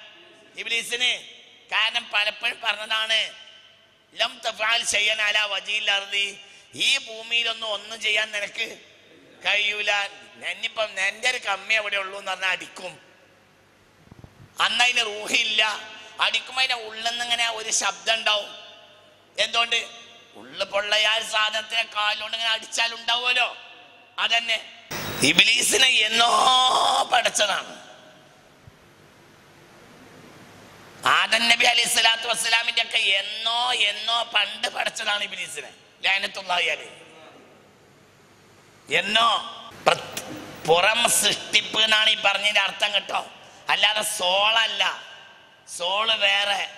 ഇബിലീസിന്. കാരണം പലപ്പോഴും പറഞ്ഞതാണ് ലം തഫാൽ ചെയ്യാൻ അല ഈ ഭൂമിയിലൊന്നും ഒന്നും ചെയ്യാൻ നിനക്ക് കഴിയൂല. ഞാനിപ്പം എന്റെ ഒരു കമ്മി എവിടെ ഉള്ളൂ എന്ന് പറഞ്ഞാൽ അടിക്കും. അന്ന് അതിന് റൂഹില്ല അടിക്കുമ്പോ അതിന്റെ ഇങ്ങനെ ഒരു ശബ്ദം ഉണ്ടാവും. എന്തുകൊണ്ട്? ഉള്ളു പൊള്ളയാൽ സാധനത്തിനെ കാലുകൊണ്ട് ഇങ്ങനെ അടിച്ചാൽ ഉണ്ടാവുമല്ലോ. അതന്നെ. ഇബിലീസിനെ എന്നോ പഠിച്ചതാണ്. ആദൻ നബി അലി സ്വലാത്തു വസ്സലാമിന്റെ ഒക്കെ എന്നോ എന്നോ പണ്ട് പഠിച്ചതാണ് ഇബിലീസിനെ. ലാനത്തുള്ളാഹിയാൽ എന്നോ പുറം സൃഷ്ടിപ്പ് എന്നാണ് ഈ പറഞ്ഞതിന്റെ അർത്ഥം കേട്ടോ. അല്ലാതെ സോളല്ല. സോൾ വേറെ.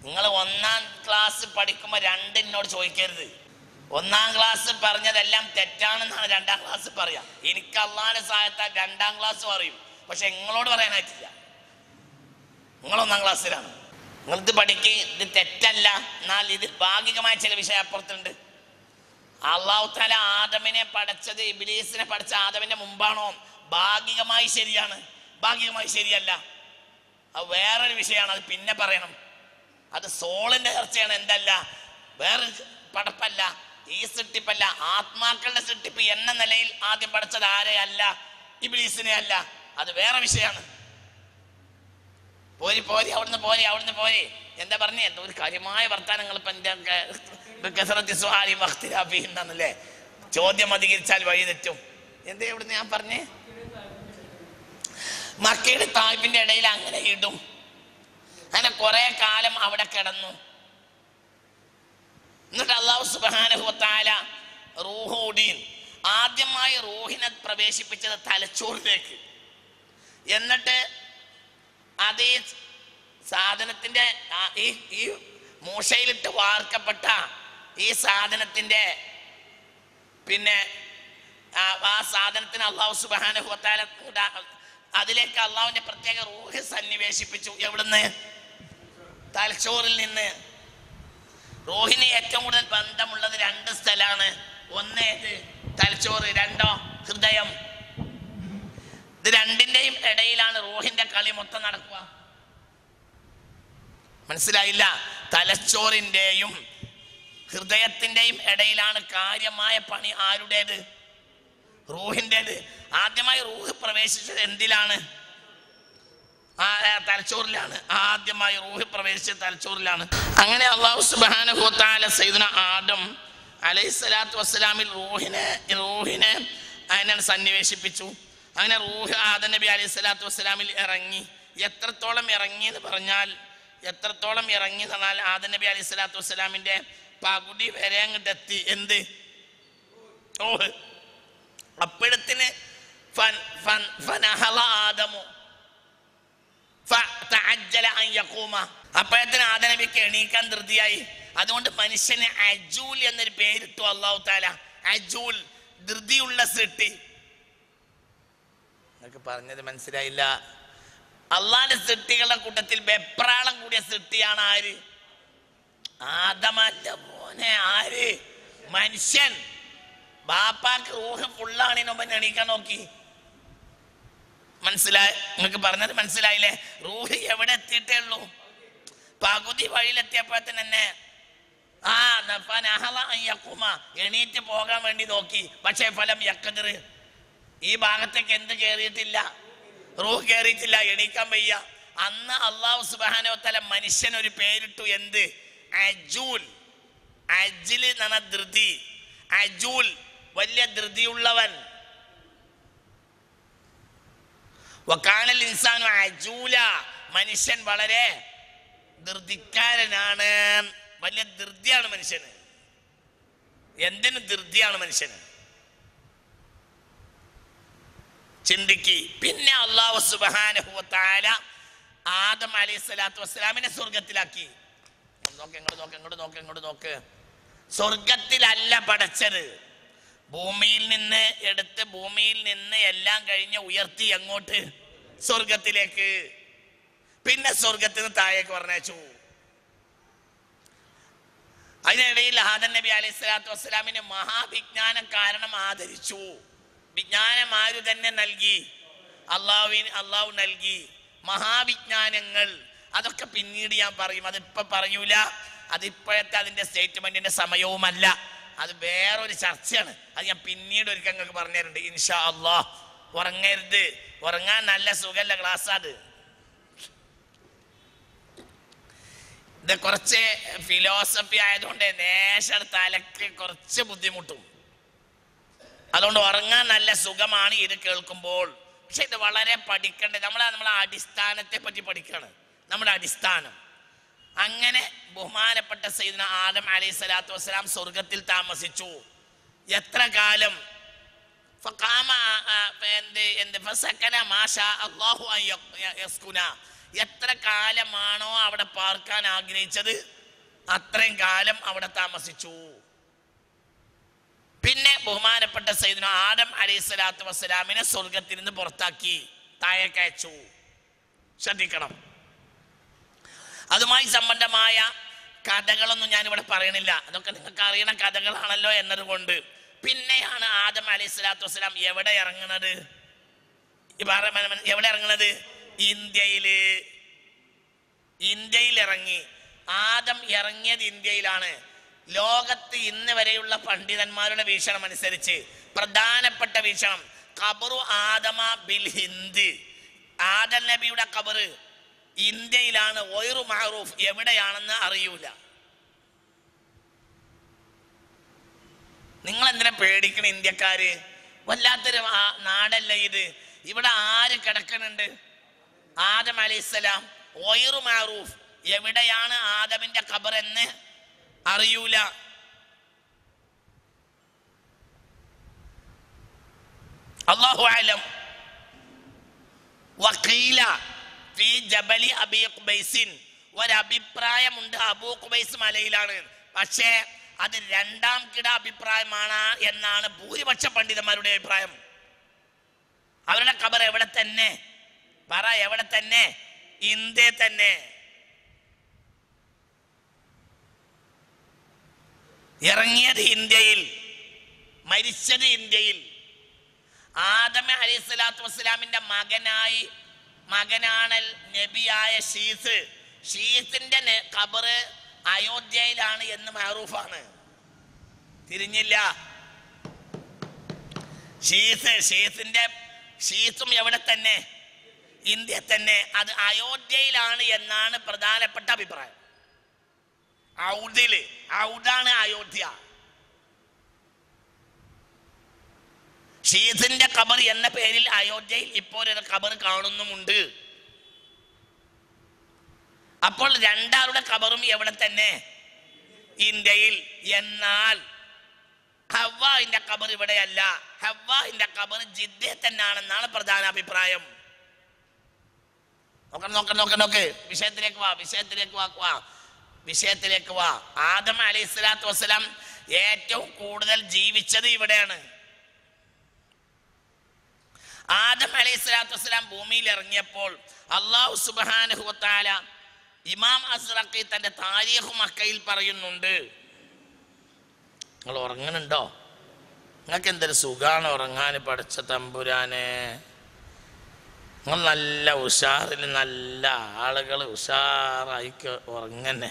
നിങ്ങൾ ഒന്നാം ക്ലാസ് പഠിക്കുമ്പോൾ രണ്ടിനോട് ചോദിക്കരുത്. ഒന്നാം ക്ലാസ് പറഞ്ഞതെല്ലാം തെറ്റാണെന്നാണ് രണ്ടാം ക്ലാസ് പറയാം. എനിക്ക് അള്ളാന്റെ സഹായത്താൽ രണ്ടാം ക്ലാസ് പറയും. പക്ഷെ നിങ്ങളോട് പറയാനായിട്ടില്ല. നിങ്ങൾ ഒന്നാം ക്ലാസ്സിലാണ്. ഇത് പഠിക്ക് ഇത് തെറ്റല്ല. എന്നാൽ ഇത് ഭാഗികമായ ചില വിഷയം അപ്പുറത്തുണ്ട്. അള്ളാഹു താല ആദമിനെ പഠിച്ചത് ഇബിലീസിനെ പഠിച്ച ആദമിന്റെ മുമ്പാണോ? ഭാഗികമായി ശരിയാണ്. ഭാഗികമായി ശരിയല്ല. അത് വേറൊരു വിഷയമാണ് അത് പിന്നെ പറയണം. അത് സോളിന്റെ ചർച്ചയാണ് എന്തല്ല? വേറെ പടപ്പല്ല ഈ സൃഷ്ടിപ്പല്ല. ആത്മാക്കളുടെ സൃഷ്ടിപ്പ് എന്ന നിലയിൽ ആദ്യം പഠിച്ചത് ആരെയല്ല? ഇബിലീസിനെ അല്ല അത് വേറെ വിഷയമാണ്. പോരി പോരി അവിടുന്ന് പോരി അവിടുന്ന് പോരി. എന്താ പറഞ്ഞേ? എന്തോ ഒരു കാര്യമായ വർത്താനങ്ങൾ ഇപ്പൊ വഖ്തിലാഫിഹിന്നല്ലേ ചോദ്യം അധികരിച്ചാൽ വഴി തെറ്റും. എന്താ ഇവിടുന്ന് ഞാൻ പറഞ്ഞേ? മക്കയുടെ താഴ്പിന്റെ ഇടയിൽ അങ്ങനെ ഇടും. അങ്ങനെ കുറെ കാലം അവിടെ കിടന്നു. എന്നിട്ട് അള്ളാഹു സുബാനഹുത്താല റൂഹോടീൻ ആദ്യമായി റൂഹിനെ പ്രവേശിപ്പിച്ചത് തലച്ചോറിലേക്ക്. എന്നിട്ട് അതേ സാധനത്തിന്റെ ആ- ഈ ഈ മൂഷയിലിട്ട് വാർക്കപ്പെട്ട ഈ സാധനത്തിന്റെ പിന്നെ ആ സാധനത്തിന് അള്ളാഹു സുബാനുഭവത്താല അതിലേക്ക് അള്ളാഹുവിന്റെ പ്രത്യേക റൂഹ് സന്നിവേശിപ്പിച്ചു. എവിടുന്ന്? തലച്ചോറിൽ നിന്ന്. റോഹിന് ഏറ്റവും കൂടുതൽ ബന്ധമുള്ളത് രണ്ട് സ്ഥലമാണ്. ഒന്ന് തലച്ചോറ്. രണ്ടോ? ഹൃദയം. ഇത് രണ്ടിന്റെയും ഇടയിലാണ് റൂഹിന്റെ കളി മൊത്തം നടക്കുക. മനസ്സിലായില്ല? തലച്ചോറിന്റെയും ഹൃദയത്തിന്റെയും ഇടയിലാണ് കാര്യമായ പണി ആരുടേത്? റൂഹിന്റെത് ആദ്യമായി റൂഹ് പ്രവേശിച്ചത് എന്തിലാണ്? ആ തലച്ചോറിലാണ്. ആദ്യമായി റൂഹ് പ്രവേശിച്ചത് തലച്ചോറിലാണ്. അങ്ങനെ അള്ളാഹു സുബാനുഹോത്താല സൈദുന ആദം അലൈഹി സ്വലാത്തു വസ്സലാമിൽ റൂഹിനെ റൂഹിനെ അതിനാണ് സന്നിവേശിപ്പിച്ചു. അങ്ങനെ റൂഹ് ആദ നബി അലൈഹി സ്വലാത്തു വസ്സലാമിൽ ഇറങ്ങി. എത്രത്തോളം ഇറങ്ങി എന്ന് പറഞ്ഞാൽ എത്രത്തോളം ഇറങ്ങി എന്ന് പറഞ്ഞാൽ ആദം നബി അലൈഹി സ്വലാത്തു വസ്സലാമിന്റെ പകുതി വരെ അങ്ങോട്ട് എത്തി. എന്ത്? റൂഹ്. അപ്പോഴത്തിന് ആദമു. അപ്പോഴത്തിന് ആദനബിക്ക് എണീക്കാൻ ധൃതിയായി. അതുകൊണ്ട് മനുഷ്യന് അജൂൽ എന്നൊരു പേരിട്ടു അള്ളാഹു താല അജൂൽ ധൃതിയുള്ള സൃഷ്ടി. നിങ്ങൾക്ക് പറഞ്ഞത് മനസ്സിലായില്ല. അള്ളാന്റെ സൃഷ്ടികളുടെ കൂട്ടത്തിൽ വെപ്രാളം കൂടിയ സൃഷ്ടിയാണ് ആര്? ആദമന്റെ മോനെ ആര്? മനുഷ്യൻ. ബാപ്പാക്ക് റൂഹ് ഫുള്ളാണ് ഒപ്പം എണീക്കാൻ നോക്കി. മനസ്സിലായി? നിങ്ങൾക്ക് പറഞ്ഞത് മനസ്സിലായില്ലേ? റൂഹ് എവിടെ എത്തിയിട്ടേ ഉള്ളൂ? പകുതി വഴിയിലെത്തിയപ്പോഴത്തിന് തന്നെ ആ എണീറ്റ് പോകാൻ വേണ്ടി നോക്കി. പക്ഷേ ഫലം യക്കതിർ ഈ ഭാഗത്തേക്ക് എന്ത് കയറിയിട്ടില്ല റൂഹ് കയറിയിട്ടില്ല എണീക്കാൻ വയ്യ. അന്ന് അള്ളാഹു മനുഷ്യൻ ഒരു പേരിട്ടു എന്ത്? അജൂൽ. അജിൽ എന്ന ധൃതി. അജൂൽ വലിയ ധൃതിയുള്ളവൻ. ഇൻസാനു അജൂല. മനുഷ്യൻ വളരെ ധൃതിക്കാരനാണ്. വലിയ ധൃതിയാണ് മനുഷ്യന്. എന്തിനു ധൃതിയാണ് മനുഷ്യന്? ചിന്തിക്ക്. പിന്നെ അള്ളാഹു സുബാനഹുല ആദം അലൈഹി സ്വലാത്തു വസ്സലാമിനെ സ്വർഗത്തിലാക്കി നോക്ക് ഇങ്ങോട്ട് നോക്ക് ഇങ്ങോട്ട് നോക്ക് ഇങ്ങോട്ട് നോക്ക്. സ്വർഗത്തിലല്ല പടച്ചത്. ഭൂമിയിൽ നിന്ന് എടുത്ത് ഭൂമിയിൽ നിന്ന് എല്ലാം കഴിഞ്ഞ് ഉയർത്തി അങ്ങോട്ട് സ്വർഗത്തിലേക്ക് പിന്നെ സ്വർഗത്തിൽ നിന്ന് താഴേക്ക് പറഞ്ഞു അതിനിടയിൽ ആദൻ നബി അലൈഹി സ്വലാത്തു വസ്സലാമിന് മഹാവിജ്ഞാനം കാരണം ആദരിച്ചു. വിജ്ഞാനം ആര് തന്നെ നൽകി. അള്ളാഹുവിന് അള്ളാഹു നൽകി. മഹാവിജ്ഞാനങ്ങൾ. അതൊക്കെ പിന്നീട് ഞാൻ പറയും. അതിപ്പോ പറയൂല. അതിപ്പോഴത്തെ അതിന്റെ സ്റ്റേറ്റ്മെന്റിന്റെ സമയവുമല്ല. അത് വേറൊരു ചർച്ചയാണ്. അത് ഞാൻ പിന്നീട് ഒരിക്കൽ നിങ്ങൾക്ക് പറഞ്ഞുതരുന്നുണ്ട് ഇൻഷാ അള്ളാഹ്. ഉറങ്ങരുത്. ഉറങ്ങാൻ നല്ല സുഖല്ല ക്ലാസ് അത് ഇത് കുറച്ച് ഫിലോസഫി ആയതുകൊണ്ട് നേശർ തലക്ക് കുറച്ച് ബുദ്ധിമുട്ടും. അതുകൊണ്ട് ഉറങ്ങാൻ നല്ല സുഖമാണ് ഇത് കേൾക്കുമ്പോൾ. പക്ഷെ ഇത് വളരെ പഠിക്കേണ്ടത് നമ്മളെ നമ്മളെ അടിസ്ഥാനത്തെ പറ്റി പഠിക്കണം. നമ്മുടെ അടിസ്ഥാനം. അങ്ങനെ ബഹുമാനപ്പെട്ട സൈദിന ആദം അലൈഹി സ്വലാത്തു വസ്സലാം സ്വർഗത്തിൽ താമസിച്ചു. എത്ര കാലം? എത്ര കാലമാണോ അവിടെ പാർക്കാൻ ആഗ്രഹിച്ചത്? അത്രയും കാലം അവിടെ താമസിച്ചു. പിന്നെ ബഹുമാനപ്പെട്ട സൈദിന ആദം അലൈഹി സ്വലാത്തു വസ്സലാമിനെ സ്വർഗത്തിൽ നിന്ന് പുറത്താക്കി താഴേക്ക് അയച്ചു. ശ്രദ്ധിക്കണം. അതുമായി സംബന്ധമായ കഥകളൊന്നും ഞാൻ ഇവിടെ പറയണില്ല. അതൊക്കെ നിങ്ങൾക്ക് അറിയണ കഥകളാണല്ലോ എന്നതുകൊണ്ട്. പിന്നെയാണ് ആദം അലൈഹി സ്വലാത്തു വസ്സലാം എവിടെ ഇറങ്ങുന്നത് എവിടെ ഇറങ്ങുന്നത് ഇന്ത്യയിൽ. ഇന്ത്യയിൽ ഇറങ്ങി. ആദം ഇറങ്ങിയത് ഇന്ത്യയിലാണ്. ലോകത്ത് ഇന്ന് വരെയുള്ള പണ്ഡിതന്മാരുടെ വീക്ഷണം അനുസരിച്ച് പ്രധാനപ്പെട്ട വീക്ഷണം കബറു ആദമ ബിൽ ഹിന്ദ്. ആദൽ നബിയുടെ കബറ് ഇന്ത്യയിലാണ് ഒയറു മഹറൂഫ് എവിടെയാണെന്ന് അറിയൂല. നിങ്ങൾ എന്തിനാ പേടിക്കണ ഇന്ത്യക്കാര്? വല്ലാത്തൊരു നാടല്ല ഇത്? ഇവിടെ ആര് കിടക്കണുണ്ട് ആദം അലൈഹിസ്സലാം ഒയറു മാറൂഫ് എവിടെയാണ് ആദമിന്റെ ഖബർ എന്ന്? അറിയൂല. അള്ളാഹു ആലം വക്കീല ജബലി ഒരഭിപ്രായമുണ്ട് അബൂ ഖുബൈസ് മലയിലാണ്. പക്ഷേ അത് രണ്ടാം കിട അഭിപ്രായമാണ് എന്നാണ് ഭൂരിപക്ഷ പണ്ഡിതന്മാരുടെ അഭിപ്രായം. അവരുടെ ഖബർ എവിടെ തന്നെ? പറ എവിടെ തന്നെ? ഇന്ത്യ തന്നെ. ഇറങ്ങിയത് ഇന്ത്യയിൽ മരിച്ചത് ഇന്ത്യയിൽ. ആദമ അലിസ്ലാത്തു വസ്സലാമിന്റെ മകനായി മകനാണൽ നബിയായ ഷീസ്. ഷീസിന്റെ കബറ് അയോധ്യയിലാണ് എന്ന് മാറൂഫാണ് തിരിഞ്ഞില്ല. ഷീസ് ഷീസിന്റെ ഷീസും എവിടെ തന്നെ? ഇന്ത്യ തന്നെ. അത് അയോധ്യയിലാണ് എന്നാണ് പ്രധാനപ്പെട്ട അഭിപ്രായം. ഔദിൽ. ഔദാണ് അയോധ്യ. ഷീസിന്റെ ഖബർ എന്ന പേരിൽ അയോധ്യയിൽ ഇപ്പോൾ ഒരു ഖബർ കാണുന്നുമുണ്ട്. അപ്പോൾ രണ്ടാളുടെ ഖബറും എവിടെ തന്നെ? ഇന്ത്യയിൽ. എന്നാൽ ഹവാന്റെ ഖബർ ഇവിടെയല്ല. ഹവാന്റെ ഖബർ ജിദ്ദയിൽ തന്നെയാണെന്നാണ് പ്രധാന അഭിപ്രായം. നോക്കണം നോക്കണം നോക്കണം നോക്ക്. വിഷയത്തിലേക്ക് വാ വിഷയത്തിലേക്ക് വാക്കുവാ വിഷയത്തിലേക്ക് വാ. ആദം അലൈഹി സ്വലാത്തു വസ്സലാം ഏറ്റവും കൂടുതൽ ജീവിച്ചത് ഇവിടെയാണ്. ആദം അലൈഹി സ്വലാത്തു വസ്സലാം ഭൂമിയിൽ ഇറങ്ങിയപ്പോൾ അള്ളാഹു സുബാനുഹുത്താല ഇമാം അസ്റഖി തന്റെ താരീഖ് മക്കയിൽ പറയുന്നുണ്ട്. നിങ്ങൾ ഉറങ്ങണുണ്ടോ നിങ്ങൾക്ക് എന്തൊരു സുഖാണ് ഉറങ്ങാൻ പഠിച്ച തമ്പുരാനെ. നിങ്ങൾ നല്ല ഉഷാറിൽ നല്ല ആളുകൾ ഉഷാറായി ഉറങ്ങനെ ഉറങ്ങന്നെ.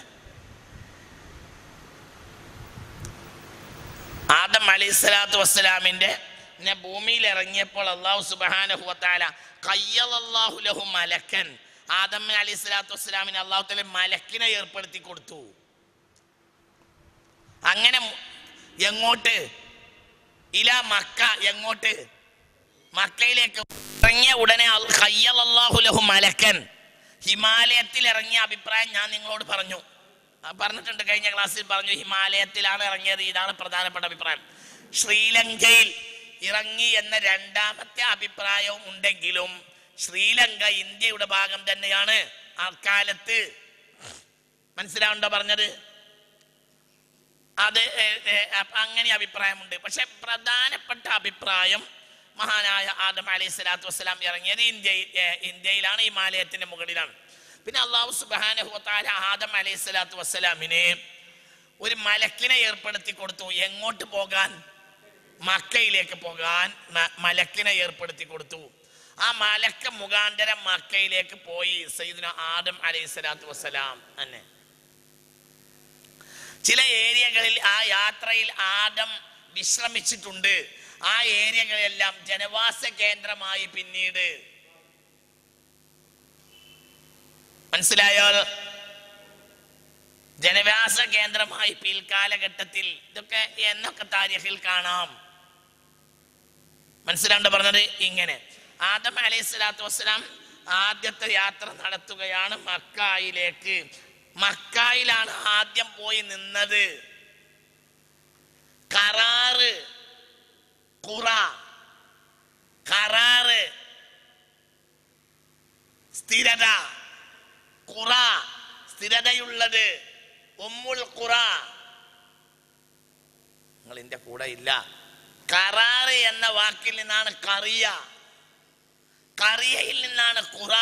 ആദം അലൈഹി സ്വലാത്തു വസ്സലാമിന്റെ പിന്നെ ഭൂമിയിൽ ഇറങ്ങിയപ്പോൾ അള്ളാഹു സുബാനഹുവത്താല കയ്യലല്ലാഹു ലഹു മലക്കൻ. ആദം അലൈഹി സ്വലാത്തു വസ്സലാമിന് അള്ളാഹു തല മലക്കിനെ ഏർപ്പെടുത്തി കൊടുത്തു. അങ്ങനെ എങ്ങോട്ട്? ഇല മക്ക എങ്ങോട്ട്? മക്കയിലേക്ക് ഇറങ്ങിയ ഉടനെ ഖയ്യലല്ലാഹു ലഹു മലക്കൻ. ഹിമാലയത്തിൽ ഇറങ്ങിയ അഭിപ്രായം ഞാൻ നിങ്ങളോട് പറഞ്ഞു. പറഞ്ഞിട്ടുണ്ട് കഴിഞ്ഞ ക്ലാസ്സിൽ പറഞ്ഞു ഹിമാലയത്തിലാണ് ഇറങ്ങിയത്. ഇതാണ് പ്രധാനപ്പെട്ട അഭിപ്രായം. ശ്രീലങ്കയിൽ ഇറങ്ങി എന്ന രണ്ടാമത്തെ അഭിപ്രായവും ഉണ്ടെങ്കിലും ശ്രീലങ്ക ഇന്ത്യയുടെ ഭാഗം തന്നെയാണ് അക്കാലത്ത്. മനസ്സിലാവുണ്ടോ പറഞ്ഞത്? അത് അങ്ങനെ അഭിപ്രായമുണ്ട്. പക്ഷെ പ്രധാനപ്പെട്ട അഭിപ്രായം മഹാനായ ആദം അലൈഹി സ്വലാത്തു വസ്സലാം ഇറങ്ങിയത് ഇന്ത്യയിൽ ഇന്ത്യയിലാണ് ഹിമാലയത്തിന്റെ മുകളിലാണ്. പിന്നെ അള്ളാഹു സുബാനഹുത്താല ആദം അലൈഹി സ്വലാത്തു വസ്സലാമിനെ ഒരു മലക്കിനെ ഏർപ്പെടുത്തി കൊടുത്തു. എങ്ങോട്ട് പോകാൻ? മക്കയിലേക്ക് പോകാൻ മലക്കിനെ ഏർപ്പെടുത്തി കൊടുത്തു. ആ മലക്ക മുഖാന്തരം മക്കയിലേക്ക് പോയി സയ്യിദിന ആദം അലൈഹി സ്വലാത്തു വസ്സലാം തന്നെ ചില ഏരിയകളിൽ ആ യാത്രയിൽ ആദം വിശ്രമിച്ചിട്ടുണ്ട്. ആ ഏരിയകളെല്ലാം ജനവാസ കേന്ദ്രമായി പിന്നീട് മനസ്സിലായോ ജനവാസ കേന്ദ്രമായി പിൽക്കാലഘട്ടത്തിൽ ഇതൊക്കെ എന്നൊക്കെ താരിഖിൽ കാണാം. മനസ്സിലാണ്ട് പറഞ്ഞത് ഇങ്ങനെ. ആദം അലൈഹി സ്വലാത്തു വസ്സലാം ആദ്യത്തെ യാത്ര നടത്തുകയാണ് മക്കായിലേക്ക്. മക്കായിലാണ് ആദ്യം പോയി നിന്നത്. കറാറ് കുറ കറാറ് സ്ഥിരത. കുറ സ്ഥിരതയുള്ളത് ഉമ്മുൽ ഖുറ. നിങ്ങൾ എന്റെ കൂടെ ഇല്ല. കറാറ് എന്ന വാക്കിൽ നിന്നാണ് കറിയ. കറിയയിൽ നിന്നാണ് ഖുറ.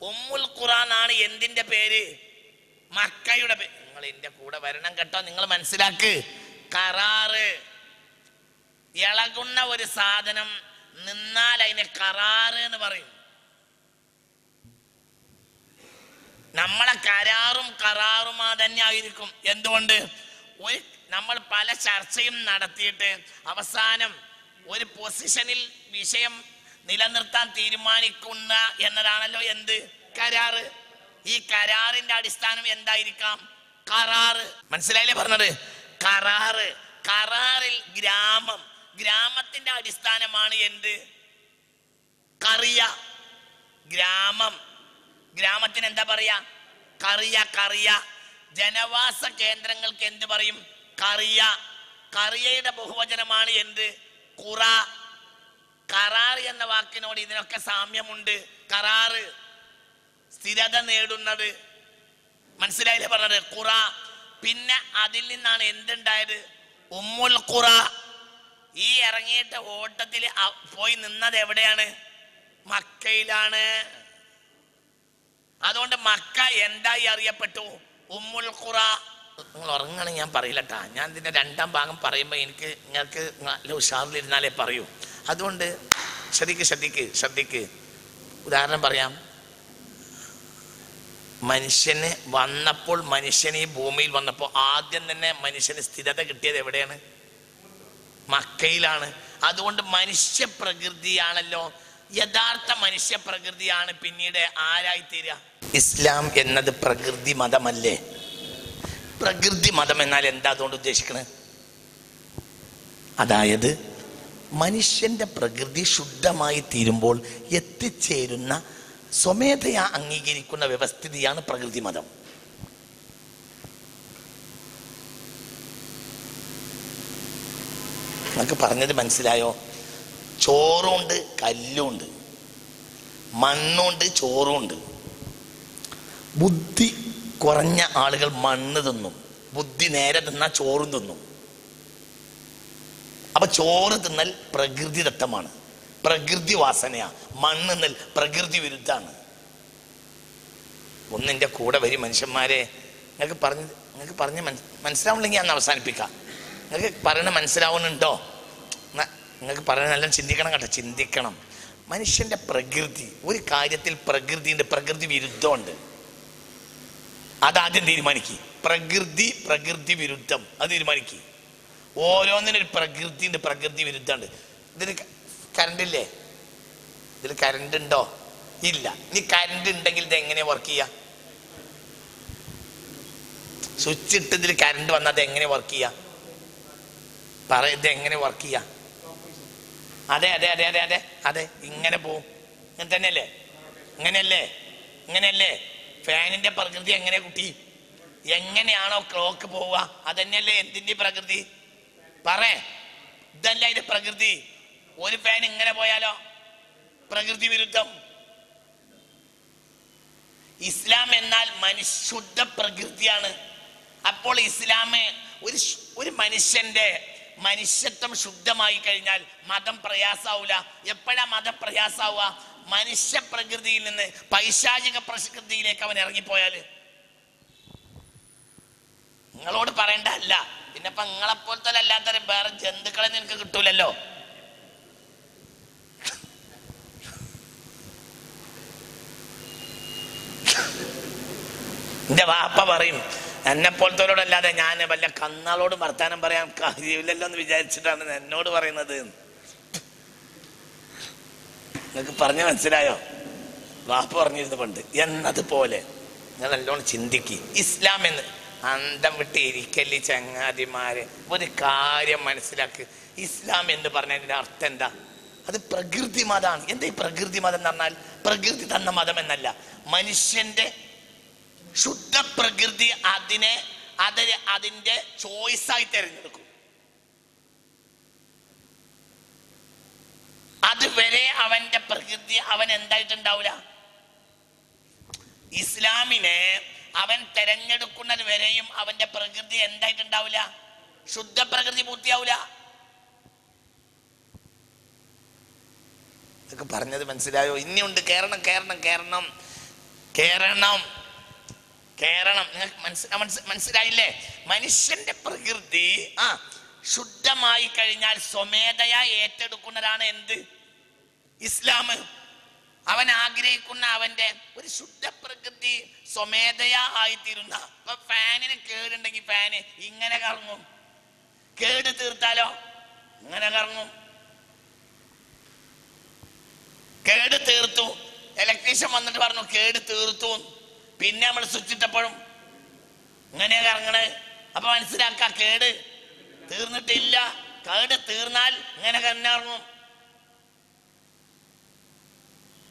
ഉമ്മുൽ ഖുറ എന്നാണ് എന്തിന്റെ പേര്? മക്കയുടെ പേര് നിങ്ങൾ എന്റെ കൂടെ വരണം കേട്ടോ നിങ്ങൾ മനസ്സിലാക്ക്. കറാറ് ഇളകുന്ന ഒരു സാധനം നിന്നാൽ അതിനെ കറാറ് എന്ന് പറയും. നമ്മളെ കരാറും കരാറുമാ തന്നെ ആയിരിക്കും. എന്തുകൊണ്ട്? ഒരു നമ്മൾ പല ചർച്ചയും നടത്തിയിട്ട് അവസാനം ഒരു പൊസിഷനിൽ വിഷയം നിലനിർത്താൻ തീരുമാനിക്കുന്ന എന്നതാണല്ലോ എന്ത്? കരാറ്. ഈ കരാറിന്റെ അടിസ്ഥാനം എന്തായിരിക്കാം? കരാറ്. മനസ്സിലായില്ലേ പറഞ്ഞത്? കരാറ്. കരാറിൽ ഗ്രാമം. ഗ്രാമത്തിന്റെ അടിസ്ഥാനമാണ് എന്ത്? കറിയ. ഗ്രാമം. ഗ്രാമത്തിന് എന്താ പറയാ? കറിയ കറിയ. ജനവാസ കേന്ദ്രങ്ങൾക്ക് എന്ത് പറയും? കറിയ. കറിയയുടെ ബഹുവചനമാണ് എന്ത്? കുറ. കരാർ എന്ന വാക്കിനോട് ഇതിനൊക്കെ സാമ്യമുണ്ട്. കരാറ്. സ്ഥിരത നേടുന്നത്. മനസ്സിലായില്ലേ പറഞ്ഞത്? കുറ. പിന്നെ അതിൽ നിന്നാണ് എന്തുണ്ടായത്? ഉമ്മുൽ കുറ. ഈ ഇറങ്ങിയിട്ട് ഓട്ടത്തിൽ പോയി നിന്നത് എവിടെയാണ്? മക്കയിലാണ്. അതുകൊണ്ട് മക്ക എന്തായി അറിയപ്പെട്ടു? ഉമ്മുൽ ഖുറ. നിങ്ങൾ ഉറങ്ങണം ഞാൻ പറയില്ലട്ടാ. ഞാൻ ഇതിന്റെ രണ്ടാം ഭാഗം പറയുമ്പോൾ എനിക്ക് നിങ്ങൾക്ക് നല്ല ഉഷാറിലിരുന്നാലേ പറയൂ. അതുകൊണ്ട് ശ്രദ്ധിക്ക് ശ്രദ്ധിക്ക് ശ്രദ്ധിക്ക്. ഉദാഹരണം പറയാം. മനുഷ്യന് വന്നപ്പോൾ മനുഷ്യൻ ഈ ഭൂമിയിൽ വന്നപ്പോൾ ആദ്യം തന്നെ മനുഷ്യന് സ്ഥിരത കിട്ടിയത് എവിടെയാണ്? മക്കയിലാണ്. അതുകൊണ്ട് മനുഷ്യ പ്രകൃതിയാണല്ലോ യഥാർത്ഥ മനുഷ്യ പ്രകൃതിയാണ് പിന്നീട് ആരായി തീരുക ഇസ്ലാം എന്നത് പ്രകൃതി മതമല്ലേ? പ്രകൃതി മതം എന്നാൽ എന്താ അതുകൊണ്ട് ഉദ്ദേശിക്കുന്നത് അതായത് മനുഷ്യന്റെ പ്രകൃതി ശുദ്ധമായി തീരുമ്പോൾ എത്തിച്ചേരുന്ന സ്വമേധയാ അംഗീകരിക്കുന്ന വ്യവസ്ഥിതിയാണ് പ്രകൃതി മതം. നിങ്ങൾക്ക് പറഞ്ഞത് മനസ്സിലായോ? ചോറുണ്ട് കല്ലുണ്ട് മണ്ണുണ്ട് ചോറുണ്ട്. ബുദ്ധി കുറഞ്ഞ ആളുകൾ മണ്ണ് തിന്നും. ബുദ്ധി നേരെ തിന്നാൽ ചോറും തിന്നും. അപ്പൊ ചോറ് തിന്നൽ പ്രകൃതിദത്തമാണ് പ്രകൃതി വാസനയാ. മണ്ണ് തിന്നൽ പ്രകൃതി വിരുദ്ധാണ്. ഒന്നിന്റെ കൂടെ വരും മനുഷ്യന്മാരെ. നിങ്ങൾക്ക് പറഞ്ഞ് നിങ്ങൾക്ക് പറഞ്ഞ് മനസ്സിലാവുന്നില്ലെങ്കിൽ ഞാൻ അവസാനിപ്പിക്കാം. നിങ്ങൾക്ക് പറയണ മനസ്സിലാവുന്നുണ്ടോ നിങ്ങൾക്ക് പറയണ എല്ലാം ചിന്തിക്കണം കേട്ടോ ചിന്തിക്കണം. മനുഷ്യന്റെ പ്രകൃതി ഒരു കാര്യത്തിൽ പ്രകൃതിന്റെ പ്രകൃതി വിരുദ്ധമുണ്ട്. അതാദ്യം തീരുമാനിക്കുക പ്രകൃതി പ്രകൃതി വിരുദ്ധം. അത് തീരുമാനിക്കുക ഓരോന്നിനും ഒരു പ്രകൃതി ഉണ്ട് പ്രകൃതി വിരുദ്ധമുണ്ട്. ഇതിന് കറണ്ട് ഇല്ലേ? ഇതിൽ കറണ്ട് ഉണ്ടോ? ഇല്ല. ഇനി കറണ്ട് ഉണ്ടെങ്കിൽ ഇത് എങ്ങനെ വർക്ക് ചെയ്യാ? സ്വിച്ച് ഇട്ട് ഇതിൽ കറണ്ട് വന്നാൽ അത് എങ്ങനെ വർക്ക് ചെയ്യാ? പറ ഇത് എങ്ങനെ വർക്ക് ചെയ്യാ? അതെ അതെ അതെ അതെ അതെ. അതെ ഇങ്ങനെ പോവും. ഇങ്ങനെ തന്നെയല്ലേ ഇങ്ങനെയല്ലേ? ഇങ്ങനെയല്ലേ? ഫാനിന്റെ പ്രകൃതി എങ്ങനെ കുട്ടി? എങ്ങനെയാണോ ക്ലോക്ക് പോവുക? അതന്നെയല്ലേ എന്തിന്റെ പ്രകൃതി? പറ ഇതല്ല അതിന്റെ പ്രകൃതി? ഒരു ഫാൻ ഇങ്ങനെ പോയാലോ? പ്രകൃതി വിരുദ്ധം. ഇസ്ലാം എന്നാൽ മനുശുദ്ധ പ്രകൃതിയാണ്. അപ്പോൾ ഇസ്ലാം ഒരു ഒരു മനുഷ്യന്റെ മനുഷ്യത്വം ശുദ്ധമായി കഴിഞ്ഞാൽ മതം പ്രയാസാവൂല. എപ്പോഴാ മതം പ്രയാസാവുക? മനുഷ്യ പ്രകൃതിയിൽ നിന്ന് പൈശാചിക പ്രകൃതിയിലേക്ക് അവൻ ഇറങ്ങിപ്പോയാൽ നിങ്ങളോട് പറയേണ്ട അല്ല. പിന്നെ ഇപ്പൊ നിങ്ങളെപ്പോലത്തെ അല്ലാത്തവരും വേറെ ജന്തുക്കളെ നിനക്ക് കിട്ടൂലല്ലോ. എന്റെ വാപ്പ പറയും എന്നെ പോലത്തോരോടല്ലാതെ ഞാൻ വല്ല കന്നാളോട് വർത്താനം പറയാൻ കാര്യമില്ലല്ലോ എന്ന് വിചാരിച്ചിട്ടാണ് എന്നോട് പറയുന്നത്. നിങ്ങൾക്ക് പറഞ്ഞ മനസ്സിലായോ? വാപ്പ പറഞ്ഞിരുന്നു പണ്ട്. എന്നതുപോലെ. ഞാൻ നല്ലോണം ചിന്തിക്കി. ഇസ്ലാം എന്ന്. അന്തം വിട്ട് ഇരിക്കല്ലി ചങ്ങാതിമാരെ. ഒരു കാര്യം മനസ്സിലാക്കി. ഇസ്ലാം എന്ന് പറഞ്ഞതിന്റെ അർത്ഥം എന്താ? അത് പ്രകൃതി മതമാണ്. എന്താ ഈ പ്രകൃതി മതം എന്ന് പറഞ്ഞാൽ? പ്രകൃതി തന്ന മതം എന്നല്ല. മനുഷ്യന്റെ ശുദ്ധ പ്രകൃതി അതിനെ അതിന് അതിന്റെ ചോയ്സായി തിരഞ്ഞെടുക്കും. അതുവരെ അവന്റെ പ്രകൃതി അവൻ എന്തായിട്ടുണ്ടാവില്ല ഇസ്ലാമിനെ അവൻ തെരഞ്ഞെടുക്കുന്നത് വരെയും അവന്റെ പ്രകൃതി എന്തായിട്ടുണ്ടാവില്ല ശുദ്ധ പ്രകൃതി പൂർത്തിയാവില്ല ഇതൊക്കെ പറഞ്ഞത് മനസ്സിലായോ? ഇനിയുണ്ട് കേരണം കേരണം കേരണം കേരണം കേരണം നിങ്ങൾക്ക് മനസ്സി- മനസ്സി- മനസ്സിലായില്ലേ? മനുഷ്യന്റെ പ്രകൃതി ആ ശുദ്ധമായി കഴിഞ്ഞാൽ സ്വമേധയാ ഏറ്റെടുക്കുന്നതാണ് എന്ത്? ഇസ്ലാം അവൻ ആഗ്രഹിക്കുന്ന അവന്റെ ഒരു ശുദ്ധ പ്രകൃതി സ്വമേധയാ ആയിത്തീരുന്ന. അപ്പൊ ഫാനിന് കേടുണ്ടെങ്കിൽ ഫാന് ഇങ്ങനെ കറങ്ങും. കേട് തീർത്താലോ? ഇങ്ങനെ കറങ്ങും. കേട് തീർത്തു. ഇലക്ട്രീഷ്യൻ വന്നിട്ട് പറഞ്ഞു കേട് തീർത്തു. പിന്നെ നമ്മൾ സ്വിച്ച് ഇട്ടപ്പോഴും ഇങ്ങനെ കറങ്ങണേ. അപ്പൊ മനസ്സിലാക്ക കേട് തീർന്നിട്ടില്ല. കേട് തീർന്നാൽ ഇങ്ങനെ തന്നെ ഇറങ്ങും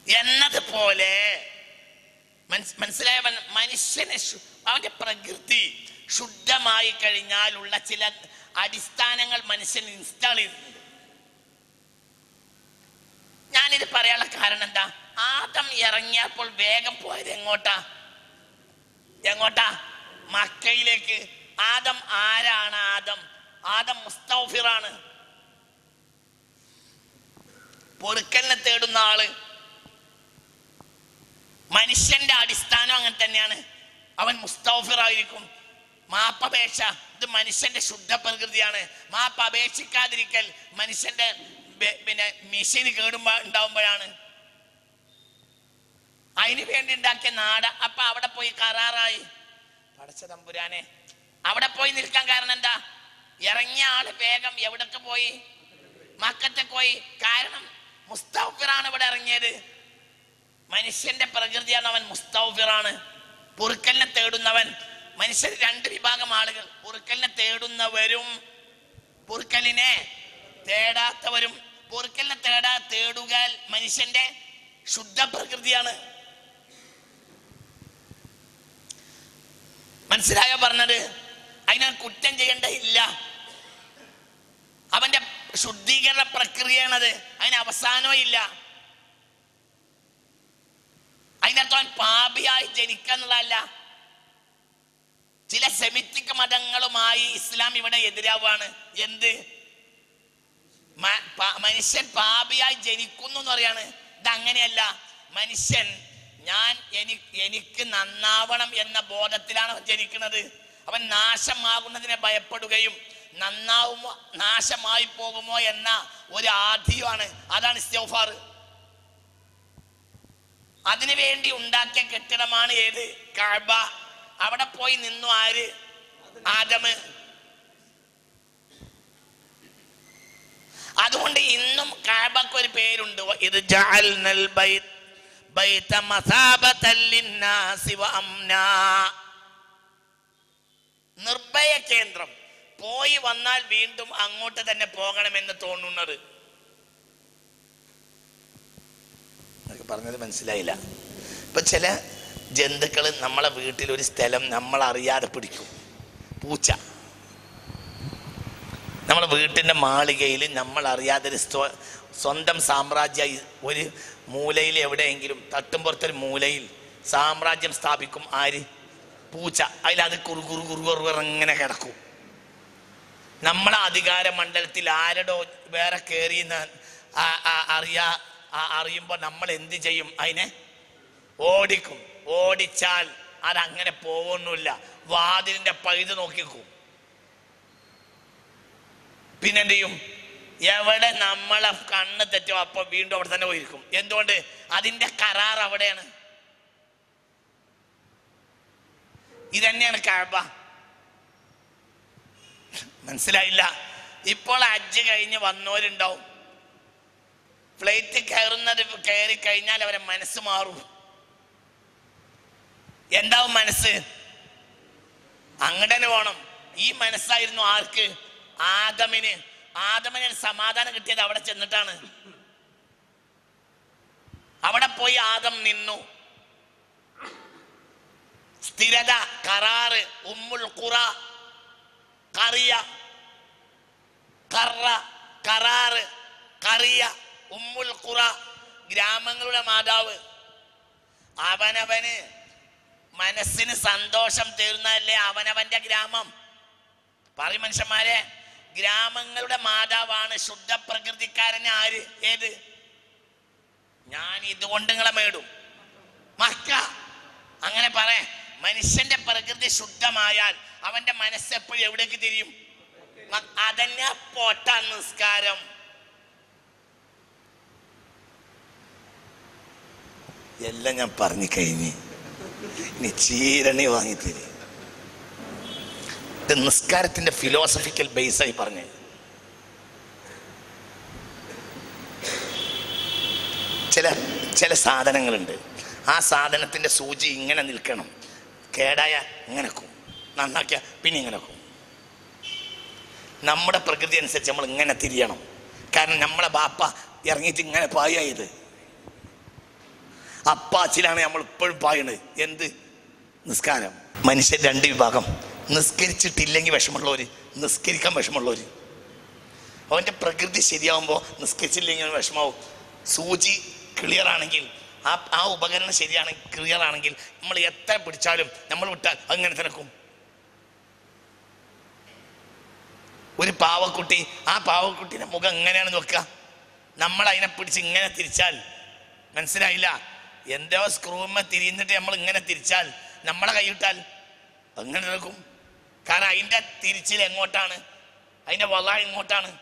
എന്നതുപോലെ മനസ്സിലായ മനുഷ്യനെ അവന്റെ പ്രകൃതി ശുദ്ധമായി കഴിഞ്ഞാൽ ഉള്ള ചില അടിസ്ഥാനങ്ങൾ മനുഷ്യൻ ഇൻസ്റ്റാൾ ചെയ്തിട്ടുണ്ട്. ഞാനിത് പറയാനുള്ള കാരണം എന്താ? ആദം ഇറങ്ങിയപ്പോൾ വേഗം പോയത് എങ്ങോട്ടാ? എങ്ങോട്ടാ? മക്കയിലേക്ക്. ആദം ആരാണ് ആദം? ആദം മുസ്തഫിറാണ്. പൊറുക്കലിനെ തേടുന്ന ആൾ മനുഷ്യന്റെ അടിസ്ഥാനം അങ്ങനെ തന്നെയാണ്. അവൻ മുസ്തഫിറായിരിക്കും. മാപ്പപേക്ഷ ഇത് മനുഷ്യന്റെ ശുദ്ധ പ്രകൃതിയാണ് മാപ്പ് അപേക്ഷിക്കാതിരിക്കൽ മനുഷ്യന്റെ പിന്നെ മിഷീന് കേടുമ്പോ ഉണ്ടാവുമ്പോഴാണ്. അതിനു വേണ്ടി ഉണ്ടാക്കിയ നാട അപ്പൊ അവിടെ പോയി കരാറായി. പടച്ച തമ്പുരാനെ അവിടെ പോയി നിൽക്കാൻ കാരണം എന്താ? ഇറങ്ങിയ ആൾ വേഗം എവിടൊക്കെ പോയി? മക്കത്തെ പോയി. കാരണം മുസ്തഫിറാണ് ഇവിടെ ഇറങ്ങിയത്. മനുഷ്യന്റെ പ്രകൃതിയാണ് അവൻ മുസ്തഫിറാണ്. പൊറുക്കലിനെ തേടുന്നവൻ. മനുഷ്യർ രണ്ട് വിഭാഗം ആളുകൾ. പൊറുക്കലിനെ തേടുന്നവരും പൊറുക്കലിനെ തേടാത്തവരും. പൊറുക്കലിനെ തേടാ തേടുക മനുഷ്യന്റെ ശുദ്ധ പ്രകൃതിയാണ്. മനസ്സിലായോ പറഞ്ഞത്? അതിനാൽ കുറ്റം ചെയ്യേണ്ട ഇല്ല അവന്റെ ശുദ്ധീകരണ പ്രക്രിയയാണത്. അതിന് അവസാനവും ഇല്ല. അതിനകത്ത് അവൻ പാപിയായി ജനിക്കുക എന്നുള്ളതല്ല ചില സെമിറ്റിക് മതങ്ങളുമായി ഇസ്ലാം ഇവിടെ എതിരാവാണ് എന്ത്? മനുഷ്യൻ പാപിയായി ജനിക്കുന്നു എന്ന് പറയാണ്. ഇത് അങ്ങനെയല്ല മനുഷ്യൻ ഞാൻ എനിക്ക് നന്നാവണം എന്ന ബോധത്തിലാണ് ജനിക്കുന്നത്. അവൻ നാശമാകുന്നതിനെ ഭയപ്പെടുകയും നന്നാവുമോ? നാശമായി പോകുമോ എന്ന ഒരു ആധിയാണ് അതാണ് ഇസ്തോഫാർ അതിനു വേണ്ടി ഉണ്ടാക്കിയ കെട്ടിടമാണ് ഏത്? കഴബ അവിടെ പോയി നിന്നു ആര്? ആദമ് അതുകൊണ്ട് ഇന്നും കാബക്ക് ഒരു പേരുണ്ട്. ഇത്. നിർഭയ കേന്ദ്രം. പോയി വന്നാൽ വീണ്ടും അങ്ങോട്ട് തന്നെ പോകണമെന്ന് തോന്നുന്നത്. പറഞ്ഞത് മനസ്സിലായില്ല. ഇപ്പൊ ചില ജന്തുക്കൾ നമ്മളെ വീട്ടിൽ ഒരു സ്ഥലം നമ്മൾ അറിയാതെ പിടിക്കും. പൂച്ച. നമ്മളെ വീട്ടിന്റെ മാളികയിൽ നമ്മൾ അറിയാതെ ഒരു സ്വന്തം സാമ്രാജ്യമായി ഒരു മൂലയിൽ എവിടെയെങ്കിലും തട്ടുംപുറത്തൊരു മൂലയിൽ സാമ്രാജ്യം സ്ഥാപിക്കും ആര്? പൂച്ച. അതിലത് കുറുകുറു കുറുകുറു കുറു കുറു ഇങ്ങനെ കിടക്കും. നമ്മളെ അധികാര മണ്ഡലത്തിൽ ആരടോ വേറെ കയറി അറിയാ അറിയുമ്പോൾ നമ്മൾ എന്ത് ചെയ്യും അതിനെ? ഓടിക്കും. ഓടിച്ചാൽ അതങ്ങനെ പോകുന്നില്ല വാതിലിന്റെ പഴുത് നോക്കിക്കും. പിന്നെ ചെയ്യും എവിടെ നമ്മളെ കണ്ണ് തെറ്റോ അപ്പൊ വീണ്ടും അവിടെ തന്നെ പോയിരിക്കും. എന്തുകൊണ്ട്? അതിന്റെ കരാർ അവിടെയാണ്. ഇതന്നെയാണ് കാബ മനസ്സിലായില്ല. ഇപ്പോൾ അജ്ജ് കഴിഞ്ഞ് വന്നവരുണ്ടാവും. ഫ്ലൈറ്റ് കയറുന്നത് കയറി കഴിഞ്ഞാൽ അവരെ മനസ്സ് മാറും. എന്താവും മനസ്സ്? അങ്ങനെ പോണം. ഈ മനസ്സായിരുന്നു ആർക്ക്? ആദമിന്. ആദമിന് സമാധാനം കിട്ടിയത് അവിടെ ചെന്നിട്ടാണ്. അവിടെ പോയി ആദം നിന്നു. സ്ഥിരത കരാറ് ഉമ്മുൽ ഖുറ കറിയ. കറ കറാറ് കറിയ ഉമ്മുൽ ഖുറ ഗ്രാമങ്ങളുടെ മാതാവ്. അവനവന് മനസ്സിന് സന്തോഷം തീർന്നല്ലേ അവനവന്റെ ഗ്രാമം. പറയും മനുഷ്യന്മാരെ ഗ്രാമങ്ങളുടെ മാതാവാണ് ശുദ്ധ പ്രകൃതിക്കാരൻ ആര്? ഏത്? ഞാൻ ഇതുകൊണ്ട് നിങ്ങളെ മേടും. മക്ക. അങ്ങനെ പറ മനുഷ്യന്റെ പ്രകൃതി ശുദ്ധമായാൽ അവന്റെ മനസ്സ് എപ്പോഴും എവിടേക്ക് തിരിയും? അതന്നെ പോട്ട നിസ്കാരം. എല്ലാം ഞാൻ പറഞ്ഞു കഴിഞ്ഞ് ഇനി ചീരണി വാങ്ങിത്തരും ഇത് നിസ്കാരത്തിന്റെ ഫിലോസഫിക്കൽ ബേസായി പറഞ്ഞു. ചില ചില സാധനങ്ങളുണ്ട്. ആ സാധനത്തിന്റെ സൂചി ഇങ്ങനെ നിൽക്കണം. കേടായ ഇങ്ങനെ ക്കും നന്നാക്കിയ പിന്നെ ഇങ്ങനെ പോകും നമ്മുടെ പ്രകൃതി അനുസരിച്ച് നമ്മൾ ഇങ്ങനെ തിരിയണം. കാരണം നമ്മളെ ബാപ്പ ഇറങ്ങിയിട്ട് ഇങ്ങനെ പായത് അപ്പാച്ചിലാണ് നമ്മൾ ഇപ്പോഴും പായണത് എന്ത്? നിസ്കാരം. മനുഷ്യൻ രണ്ട് വിഭാഗം. നിസ്കരിച്ചിട്ടില്ലെങ്കിൽ വിഷമമുള്ളവർ നിസ്കരിക്കാൻ വിഷമമുള്ളവർ അവന്റെ പ്രകൃതി ശരിയാവുമ്പോൾ നിസ്കരിച്ചില്ലെങ്കിൽ വിഷമാവും. സൂചി ക്ലിയർ ആണെങ്കിൽ ആ ആ ഉപകരണം ശരിയാണെങ്കിൽ ക്ലിയർ ആണെങ്കിൽ നമ്മൾ എത്ര പിടിച്ചാലും നമ്മൾ വിട്ടാൽ അങ്ങനെ തിരക്കും ഒരു പാവക്കുട്ടി ആ പാവക്കുട്ടിയുടെ മുഖം എങ്ങനെയാണ് നോക്കുക? നമ്മൾ അതിനെ പിടിച്ച് ഇങ്ങനെ തിരിച്ചാൽ മനസ്സിലായില്ല. എന്തോ സ്ക്രൂമ്മ തിരിയുന്നിട്ട് നമ്മൾ ഇങ്ങനെ തിരിച്ചാൽ നമ്മളെ കൈയിട്ടാൽ അങ്ങനെ നിൽക്കും കാരണം അതിന്റെ തിരിച്ചിൽ എങ്ങോട്ടാണ്? അതിന്റെ വള എങ്ങോട്ടാണ്?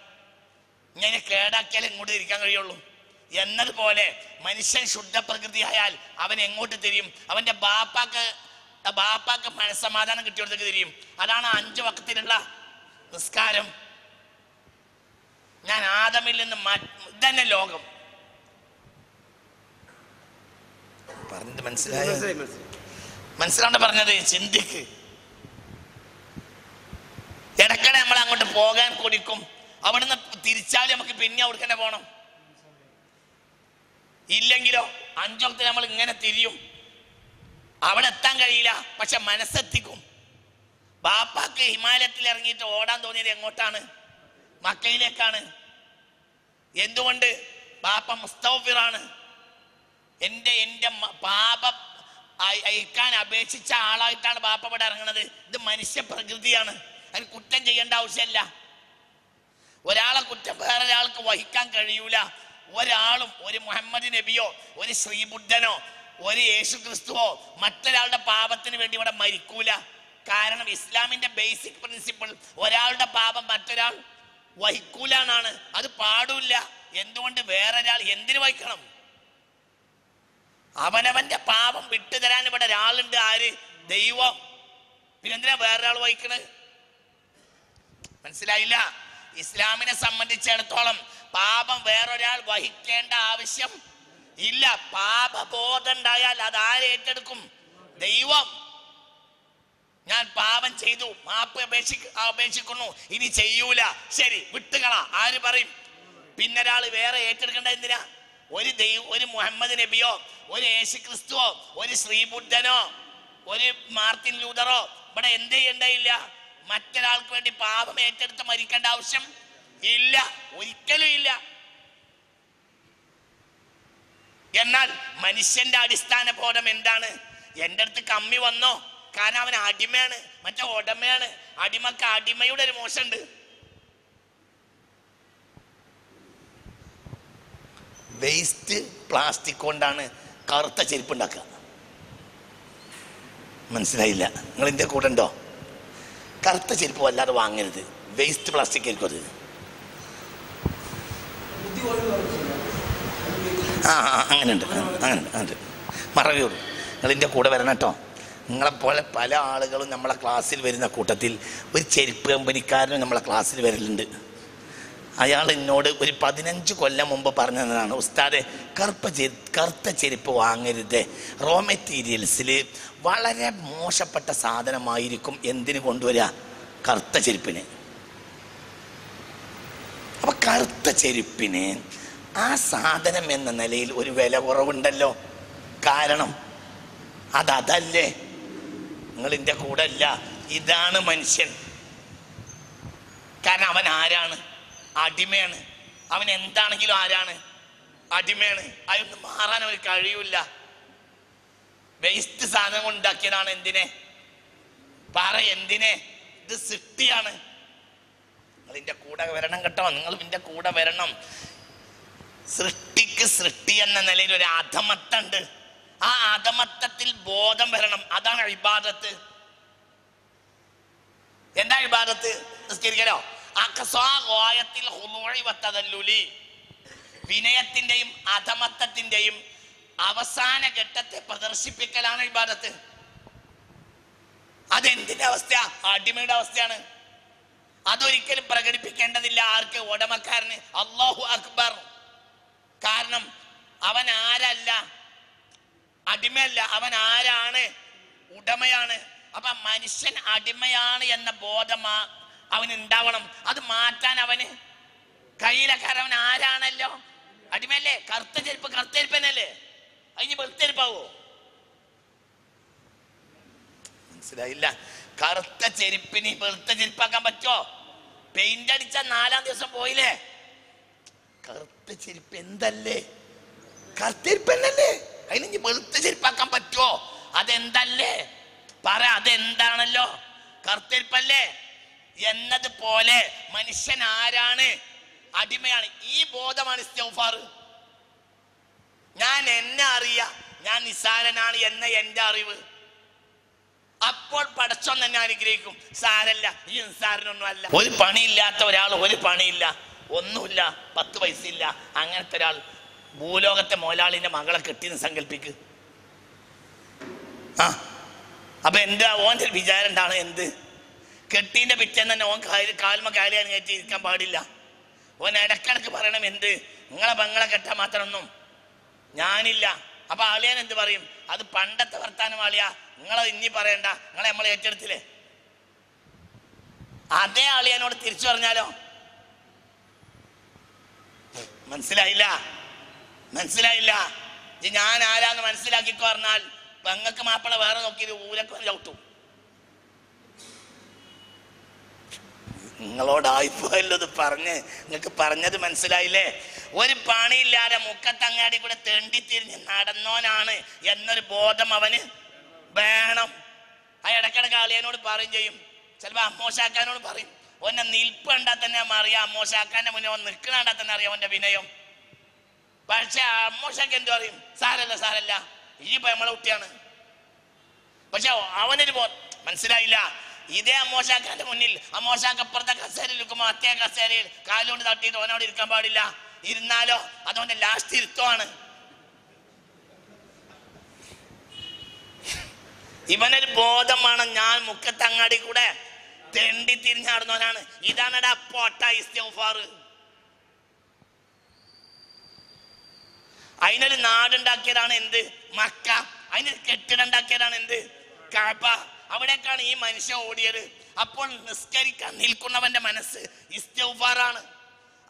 ഇങ്ങനെ കേടാക്കിയാൽ എങ്ങോട്ട് തിരിക്കാൻ കഴിയുള്ളൂ. എന്നതുപോലെ മനുഷ്യൻ ശുദ്ധ പ്രകൃതിയായാൽ അവൻ എങ്ങോട്ട് തിരിയും? അവന്റെ ബാപ്പാക്ക് ബാപ്പാക്ക് മനസ്സമാധാനം കിട്ടിയോടത്തേക്ക് തിരിയും. അതാണ് അഞ്ചു വക്കത്തിലുള്ള നിസ്കാരം. ഞാൻ ആദമിൽ നിന്ന് ഇതന്നെ ലോകം. പറഞ്ഞത് മനസ്സിലായോ? മനസ്സിലാണ്ട് പറഞ്ഞത് ചിന്തിക്ക്. ഇടക്കടെ നമ്മൾ അങ്ങോട്ട് പോകാൻ കൊടിക്കും. അവിടുന്ന് തിരിച്ചാൽ നമുക്ക് പിന്നെ അവിടെ തന്നെ പോണം. ഇല്ലെങ്കിലോ അഞ്ചൊക്കെ നമ്മൾ ഇങ്ങനെ തിരിയും. അവിടെ എത്താൻ കഴിയില്ല പക്ഷെ മനസ്സെത്തിക്കും. ബാപ്പാക്ക് ഹിമാലയത്തിൽ ഇറങ്ങിയിട്ട് ഓടാൻ തോന്നിയത് എങ്ങോട്ടാണ്? മക്കയിലേക്കാണ്. എന്തുകൊണ്ട്? ബാപ്പ മുസ്തഫിറാണ്. എന്റെ എന്റെ പാപ പാപം അയ- അയക്കാൻ അപേക്ഷിച്ച ആളായിട്ടാണ് ബാപ്പ ഇവിടെ ഇറങ്ങുന്നത് ഇത് മനുഷ്യ പ്രകൃതിയാണ്. അതിന് കുറ്റം ചെയ്യേണ്ട ആവശ്യമില്ല. ഒരാളെ കുറ്റം വേറൊരാൾക്ക് വഹിക്കാൻ കഴിയൂല. ഒരാളും ഒരു മുഹമ്മദ് നബിയോ ഒരു ശ്രീബുദ്ധനോ ഒരു യേശു ക്രിസ്തുവോ മറ്റൊരാളുടെ പാപത്തിന് വേണ്ടി ഇവിടെ മരിക്കൂല. കാരണം ഇസ്ലാമിന്റെ ബേസിക് പ്രിൻസിപ്പിൾ ഒരാളുടെ പാപം മറ്റൊരാൾ വഹിക്കൂല എന്നാണ് അത് പാടില്ല എന്തുകൊണ്ട് വേറൊരാൾ എന്തിനു വഹിക്കണം? അവനവന്റെ പാപം വിട്ടുതരാൻ ഇവിടെ ഒരാളുണ്ട് ആര്? ദൈവം. പിന്നെന്തിനാ വേറൊരാൾ വഹിക്കണത് മനസ്സിലായില്ല? ഇസ്ലാമിനെ സംബന്ധിച്ചിടത്തോളം പാപം വേറൊരാൾ വഹിക്കേണ്ട ആവശ്യം ഇല്ല. പാപബോധം ഉണ്ടായാൽ അത് ആര് ഏറ്റെടുക്കും? ദൈവം. ഞാൻ പാപം ചെയ്തു. മാപ്പ് അപേക്ഷി അപേക്ഷിക്കുന്നു. ഇനി ചെയ്യൂല. ശരി വിട്ടുകള. ആര് പറയും? പിന്നെ ഒരാൾ വേറെ ഏറ്റെടുക്കേണ്ട എന്തിനാ? ഒരു ദൈവം ഒരു മുഹമ്മദ് നബിയോ ഒരു യേശു ക്രിസ്തുവോ ഒരു ശ്രീബുദ്ധനോ ഒരു മാർട്ടിൻ ലൂതറോ ഇവിടെ എന്ത് ചെയ്യണ്ടയില്ല മറ്റൊരാൾക്ക് വേണ്ടി പാപം ഏറ്റെടുത്ത് മരിക്കേണ്ട ആവശ്യം ഇല്ല. ഒരിക്കലും ഇല്ല. എന്നാൽ മനുഷ്യന്റെ അടിസ്ഥാന ബോധം എന്താണ്? എന്റെ അടുത്ത് കമ്മി വന്നോ? കാരണം അവൻ അടിമയാണ് മറ്റേ ഉടമയാണ്. അടിമക്ക് അടിമയുടെ ഒരു മോശമുണ്ട്. വേസ്റ്റ് പ്ലാസ്റ്റിക് കൊണ്ടാണ് കറുത്ത ചെരുപ്പ് ഉണ്ടാക്കുക. മനസ്സിലായില്ല. നിങ്ങൾ ഇതിന്റെ കൂടെ ഉണ്ടോ? കറുത്ത ചെരുപ്പ് വല്ലാതെ വാങ്ങരുത്. വേസ്റ്റ് പ്ലാസ്റ്റിക് ആയിരിക്കും അത്. ആ അങ്ങനെയുണ്ട് അങ്ങനെ അങ്ങനെയുണ്ട് മറവിയുള്ളൂ നിങ്ങൾ ഇതിന്റെ കൂടെ വരണം കേട്ടോ. നിങ്ങളെപ്പോലെ പല ആളുകളും നമ്മളെ ക്ലാസ്സിൽ വരുന്ന കൂട്ടത്തിൽ ഒരു ചെരുപ്പ് കമ്പനിക്കാരനും നമ്മളെ ക്ലാസ്സിൽ വരലുണ്ട്. അയാൾ എന്നോട് ഒരു പതിനഞ്ച് കൊല്ലം മുമ്പ് പറഞ്ഞതാണ് ഉസ്താദെ കറുപ്പ ചെരു കറുത്ത ചെരുപ്പ് വാങ്ങരുത്. റോ മെറ്റീരിയൽസിൽ വളരെ മോശപ്പെട്ട സാധനമായിരിക്കും എന്തിനു കൊണ്ടുവരിക കറുത്ത ചെരുപ്പിന്. അപ്പൊ കറുത്ത ചെരുപ്പിന് ആ സാധനം എന്ന നിലയിൽ ഒരു വില കുറവുണ്ടല്ലോ. കാരണം അതല്ലേ? നിങ്ങൾ എന്റെ കൂടെ അല്ല ഇതാണ് മനുഷ്യൻ. കാരണം അവൻ ആരാണ്? അടിമയാണ്. അവൻ എന്താണെങ്കിലും ആരാണ്? അടിമയാണ്. അതൊന്നും മാറാൻ അവന് കഴിയൂല. വേസ്റ്റ് സാധനം ഉണ്ടാക്കിയതാണ് എന്തിനെ? പറ എന്തിനെ? ഇത് സിട്ടിയാണ് നിങ്ങൾ ഇതിന്റെ കൂടെ വരണം കേട്ടോ. നിങ്ങൾ ഇതിന്റെ കൂടെ വരണം. സൃഷ്ടിക്ക് സൃഷ്ടി എന്ന നിലയിൽ ഒരു അധമത്തുണ്ട്. ആ അധമത്വത്തിൽ ബോധം വരണം. അതാണ് ഇബാദത്ത്. എന്താ ഇബാദത്ത്? നിസ്കരിക്കലോ? അഖ്സാ ഗായത്തിൽ ഹുദൂഇ വത്തദല്ലുലി. വിനയത്തിന്റെയും അധമത്വത്തിന്റെയും അവസാന ഘട്ടത്തെ പ്രദർശിപ്പിക്കലാണ് ഇബാദത്ത്. അതെന്തിന്റെ അവസ്ഥ അടിമയുടെ അവസ്ഥയാണ്. അതൊരിക്കലും പ്രകടിപ്പിക്കേണ്ടതില്ല ആർക്ക്? ഉടമക്കാരന്. അള്ളാഹു അക്ബർ. കാരണം അവൻ ആരല്ല? അടിമയല്ല. അവൻ ആരാണ്? ഉടമയാണ്. അപ്പൊ മനുഷ്യൻ അടിമയാണ് എന്ന ബോധമാ അവൻ ഉണ്ടാവണം. അത് മാറ്റാൻ അവന് കഴിയില്ല കാരണം അവൻ ആരാണല്ലോ? അടിമയല്ലേ? കറുത്ത ചെരുപ്പ് കറുത്ത ചെരുപ്പനല്ലേ അതിന് വെളുത്തെരുപ്പാവോ മനസ്സിലായില്ല. കറുത്ത ചെരുപ്പിന് വെളുത്ത ചെരുപ്പാക്കാൻ പറ്റുമോ പെയിന്റ് അടിച്ച നാലാം ദിവസം പോയില്ലേ? കറുത്ത ചെരുപ്പ് എന്തല്ലേ? കറുത്ത ചെരുപ്പന്നല്ലേ അതിന് വെളുത്ത ചെരുപ്പാക്കാൻ പറ്റുമോ അതെന്തല്ലേ? പറ അതെന്താണല്ലോ? കറുത്തിരിപ്പല്ലേ? എന്നത് എന്നതുപോലെ മനുഷ്യൻ ആരാണ്? അടിമയാണ്. ഈ ബോധമാണ് സ്റ്റൗഫാറ് ഞാൻ എന്നെ അറിയ ഞാൻ നിസാരനാണ് എന്ന എന്റെ അറിവ്. അപ്പോൾ പടച്ചോൻ തന്നെ അനുഗ്രഹിക്കും. സാരല്ല ഈ നിസാരനൊന്നും അല്ല. ഒരു പണിയില്ലാത്ത ഒരാൾ ഒരു പണിയില്ല. ഒന്നുമില്ല പത്ത് പൈസ ഇല്ല അങ്ങനത്തെ ഒരാൾ ഭൂലോകത്തെ മോലാളിന്റെ മകളെ കെട്ടിന്ന് സങ്കല്പിക്ക്. ആ അപ്പൊ എന്താ ഓന്റെ വിചാരം എന്താണ് എന്ത്? കെട്ടീന്റെ പിറ്റേന്ന് തന്നെ ഓൻ കാൽമ കാലിയാൻ കയറ്റി ഇരിക്കാൻ പാടില്ല. ഓൻ ഇടക്കിടക്ക് പറയണം എന്ത്? നിങ്ങളെ പെങ്ങളെ കെട്ടാൻ മാത്രമൊന്നും ഞാനില്ല. അപ്പൊ ആളിയാൻ എന്ത് പറയും? അത് പണ്ടത്തെ വർത്താനം ആളിയ. നിങ്ങളെ ഇനി പറയണ്ട. നിങ്ങളെ നമ്മൾ ഏറ്റെടുത്തില്ലേ? അതേ ആളിയാനോട് തിരിച്ചു പറഞ്ഞാലോ? മനസ്സിലായില്ല? മനസ്സിലായില്ല. ഞാൻ ആരാന്ന് മനസ്സിലാക്കി പറഞ്ഞാൽ പെങ്ങൾക്ക് മാപ്പിള വേറെ നോക്കി ഊരക്ക് ചവിട്ടും. നിങ്ങളോടായിപ്പോയല്ലോ ഇത് പറഞ്ഞ്. നിങ്ങൾക്ക് പറഞ്ഞത് മനസ്സിലായില്ലേ? ഒരു പണിയില്ലാതെ മുക്കത്തങ്ങാടി കൂടെ തെണ്ടി തിരിഞ്ഞ് നടന്നോനാണ് എന്നൊരു ബോധം അവന് വേണം. ആ ഇടക്കിടക്ക് അളിയനോട് പറയും ചെയ്യും. ചിലപ്പോ അമ്മോശാക്കാനോട് പറയും. ഓന്നെ നിൽപ്പ് കണ്ടാൽ തന്നെ അറിയാം. അമ്മോശാക്കാന്റെ മുന്നേ ഓൻ നിൽക്കണ കണ്ടാൽ തന്നെ അറിയാം അവന്റെ വിനയം. പക്ഷെ അമ്മോശാക്ക് എന്തു പറയും? സാരല്ല സാരല്ല. ഇപ്പൊ നമ്മളെ കുട്ടിയാണ്. പക്ഷെ അവനൊരു പോ മനസ്സിലായില്ല. ഇതേ അമ്മോശാക്കാന്റെ മുന്നിൽ അമ്മോശാക്ക് അപ്പുറത്തെ കസേരയിൽ നിൽക്കുമ്പോ അത്തേ കസേരയിൽ കാലുകൊണ്ട് തട്ടിയിട്ട് ഓനോട് ഇരിക്കാൻ പാടില്ല. ഇരുന്നാലോ? അതോന്റെ ലാസ്റ്റ് ഇരുത്തമാണ്. ഇവനൊരു ബോധമാണ് ഞാൻ മുക്കത്തങ്ങാടി കൂടെ തെണ്ടി തിരിഞ്ഞാടുന്നവനാണ് ഇതാണടാ പൊട്ട ഇസ്തഫാർ. അതിനൊരു നാടുണ്ടാക്കിയതാണ് എന്ത്? മക്ക. അതിനൊരു കെട്ടിടം ഉണ്ടാക്കിയതാണ് എന്ത്? കാപ്പ അവിടേക്കാണ് ഈ മനുഷ്യൻ ഓടിയത്. അപ്പോൾ നിസ്കരിക്കാൻ നിൽക്കുന്നവന്റെ മനസ്സ് ഇസ്തൗഫാറാണ്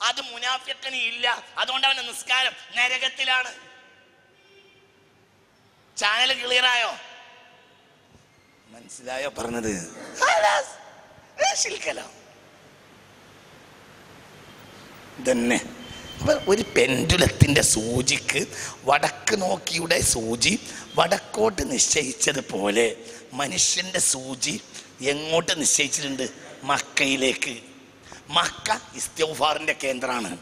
അത് മുനാഫിക്കന് ഇല്ല. അതുകൊണ്ട് അവന്റെ നിസ്കാരം നരകത്തിലാണ്. ചാനൽ ക്ലിയർ ആയോ? മനസ്സിലായോ പറഞ്ഞത്? തന്നെ അപ്പൊ ഒരു പെൻഡുലത്തിന്റെ സൂചിക്ക് വടക്ക് നോക്കിയുടെ സൂചി വടക്കോട്ട് നിശ്ചയിച്ചതുപോലെ മനുഷ്യന്റെ സൂചി എങ്ങോട്ട് നിശ്ചയിച്ചിട്ടുണ്ട്? മക്കയിലേക്ക്. മക്ക ഇസ്തോഫാറിന്റെ കേന്ദ്രമാണ്.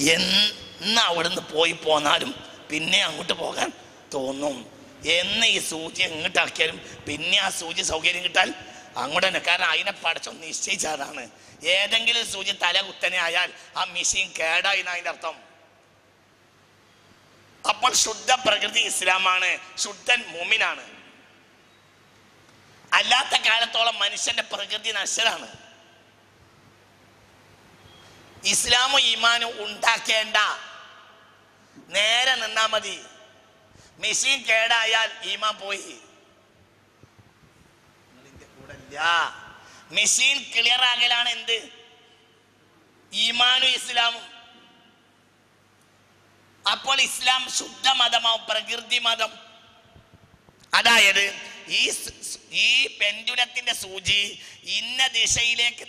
എന്ന് അവിടുന്ന് പോയി പോന്നാലും പിന്നെ അങ്ങോട്ട് പോകാൻ തോന്നും. എന്ന് ഈ സൂചി എങ്ങോട്ടാക്കിയാലും പിന്നെ ആ സൂചി സൗകര്യം കിട്ടാൻ അങ്ങോട്ട് തന്നെ. കാരണം അതിനെ പടച്ചോ നിശ്ചയിച്ചതാണ്. ഏതെങ്കിലും സൂചി തല കുത്തനെ ആയാൽ ആ മെഷീൻ കേടായി അതിന്റെ അർത്ഥം. അപ്പോൾ ശുദ്ധ പ്രകൃതി ഇസ്ലാമാണ്. ശുദ്ധൻ മുമിനാണ്. അല്ലാത്ത കാലത്തോളം മനുഷ്യന്റെ പ്രകൃതി നശ്വരാണ് ഇസ്ലാമും ഈമാനും ഉണ്ടാക്കേണ്ട. നേരെ നിന്നാ മതി. മെഷീൻ കേടായാൽ ഈമാൻ പോയി. ഇല്ല. മെഷീൻ ക്ലിയർ ആകലാണ് എന്ത്? ഈമാനും ഇസ്ലാമും. അപ്പോൾ ഇസ്ലാം ശുദ്ധ മതമാവും പ്രകൃതി മതം. അതായത് ഈ ഈ പെൻഡുലത്തിന്റെ സൂചി ഇന്ന ദിശയിലേക്ക്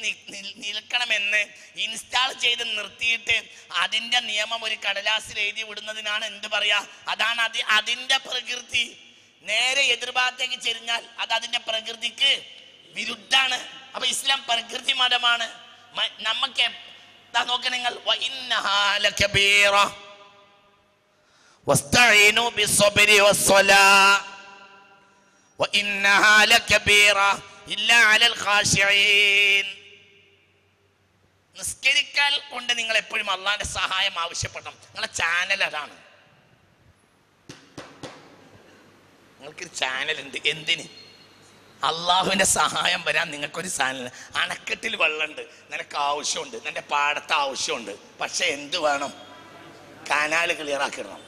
നിൽക്കണമെന്ന് ഇൻസ്റ്റാൾ ചെയ്ത് നിർത്തിയിട്ട് അതിന്റെ നിയമം ഒരു കടലാസിൽ എഴുതി വിടുന്നതിനാണ് എന്ത് പറയാ? അതാണ് അത് അതിന്റെ പ്രകൃതി. നേരെ എതിർഭാഗത്തേക്ക് ചെരിഞ്ഞാൽ അത് അതിന്റെ പ്രകൃതിക്ക് വിരുദ്ധാണ്. അപ്പൊ ഇസ്ലാം പ്രകൃതി മതമാണ് നമുക്ക് നിങ്ങൾ. നിസ്കരിക്കാൻ കൊണ്ട് നിങ്ങൾ എപ്പോഴും അള്ളാന്റെ സഹായം ആവശ്യപ്പെടണം. നിങ്ങളെ ചാനൽ അതാണ്. നിങ്ങൾക്കൊരു ഉണ്ട്. എന്തിന്? അള്ളാഹുവിന്റെ സഹായം വരാൻ നിങ്ങൾക്കൊരു സാധനമില്ല അണക്കെട്ടിൽ വെള്ളമുണ്ട്. നിനക്ക് ആവശ്യമുണ്ട്. നിന്റെ പാടത്ത് ആവശ്യമുണ്ട്. പക്ഷെ എന്ത് വേണം? കനാൽ ക്ലിയർ ആക്കിടണം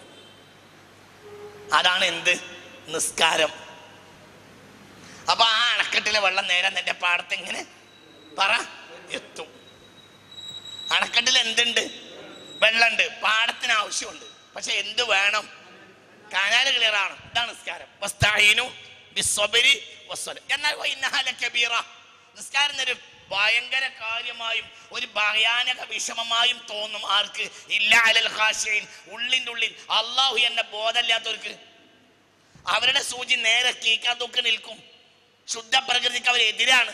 അതാണ് എന്ത്? നിസ്കാരം. അപ്പൊ ആ അണക്കെട്ടിലെ വെള്ളം നേരെ നിന്റെ പാടത്ത് ഇങ്ങനെ പറ എത്തും. അണക്കെട്ടിൽ എന്തുണ്ട്? വെള്ളമുണ്ട്. പാടത്തിന് ആവശ്യമുണ്ട്. പക്ഷെ എന്ത് വേണം? കനാൽ ക്ലിയർ ആണ്. ഇതാണ് നിസ്കാരം. നിസ്കാരം ഒരു ഭയങ്കര കാര്യമായും ഒരു ഭയാനക വിഷമമായും തോന്നും ആർക്ക്? ഇല്ല അലൽ ഹാഷയിൻ ഉള്ളിന്റെ ഉള്ളിൽ അള്ളാഹു എന്നെ ബോധമില്ലാത്തവർക്ക്. അവരുടെ സൂചി നേരെ കീക്കാൻ തൂക്കി നിൽക്കും. ശുദ്ധ പ്രകൃതിക്ക് അവരെതിരാണ്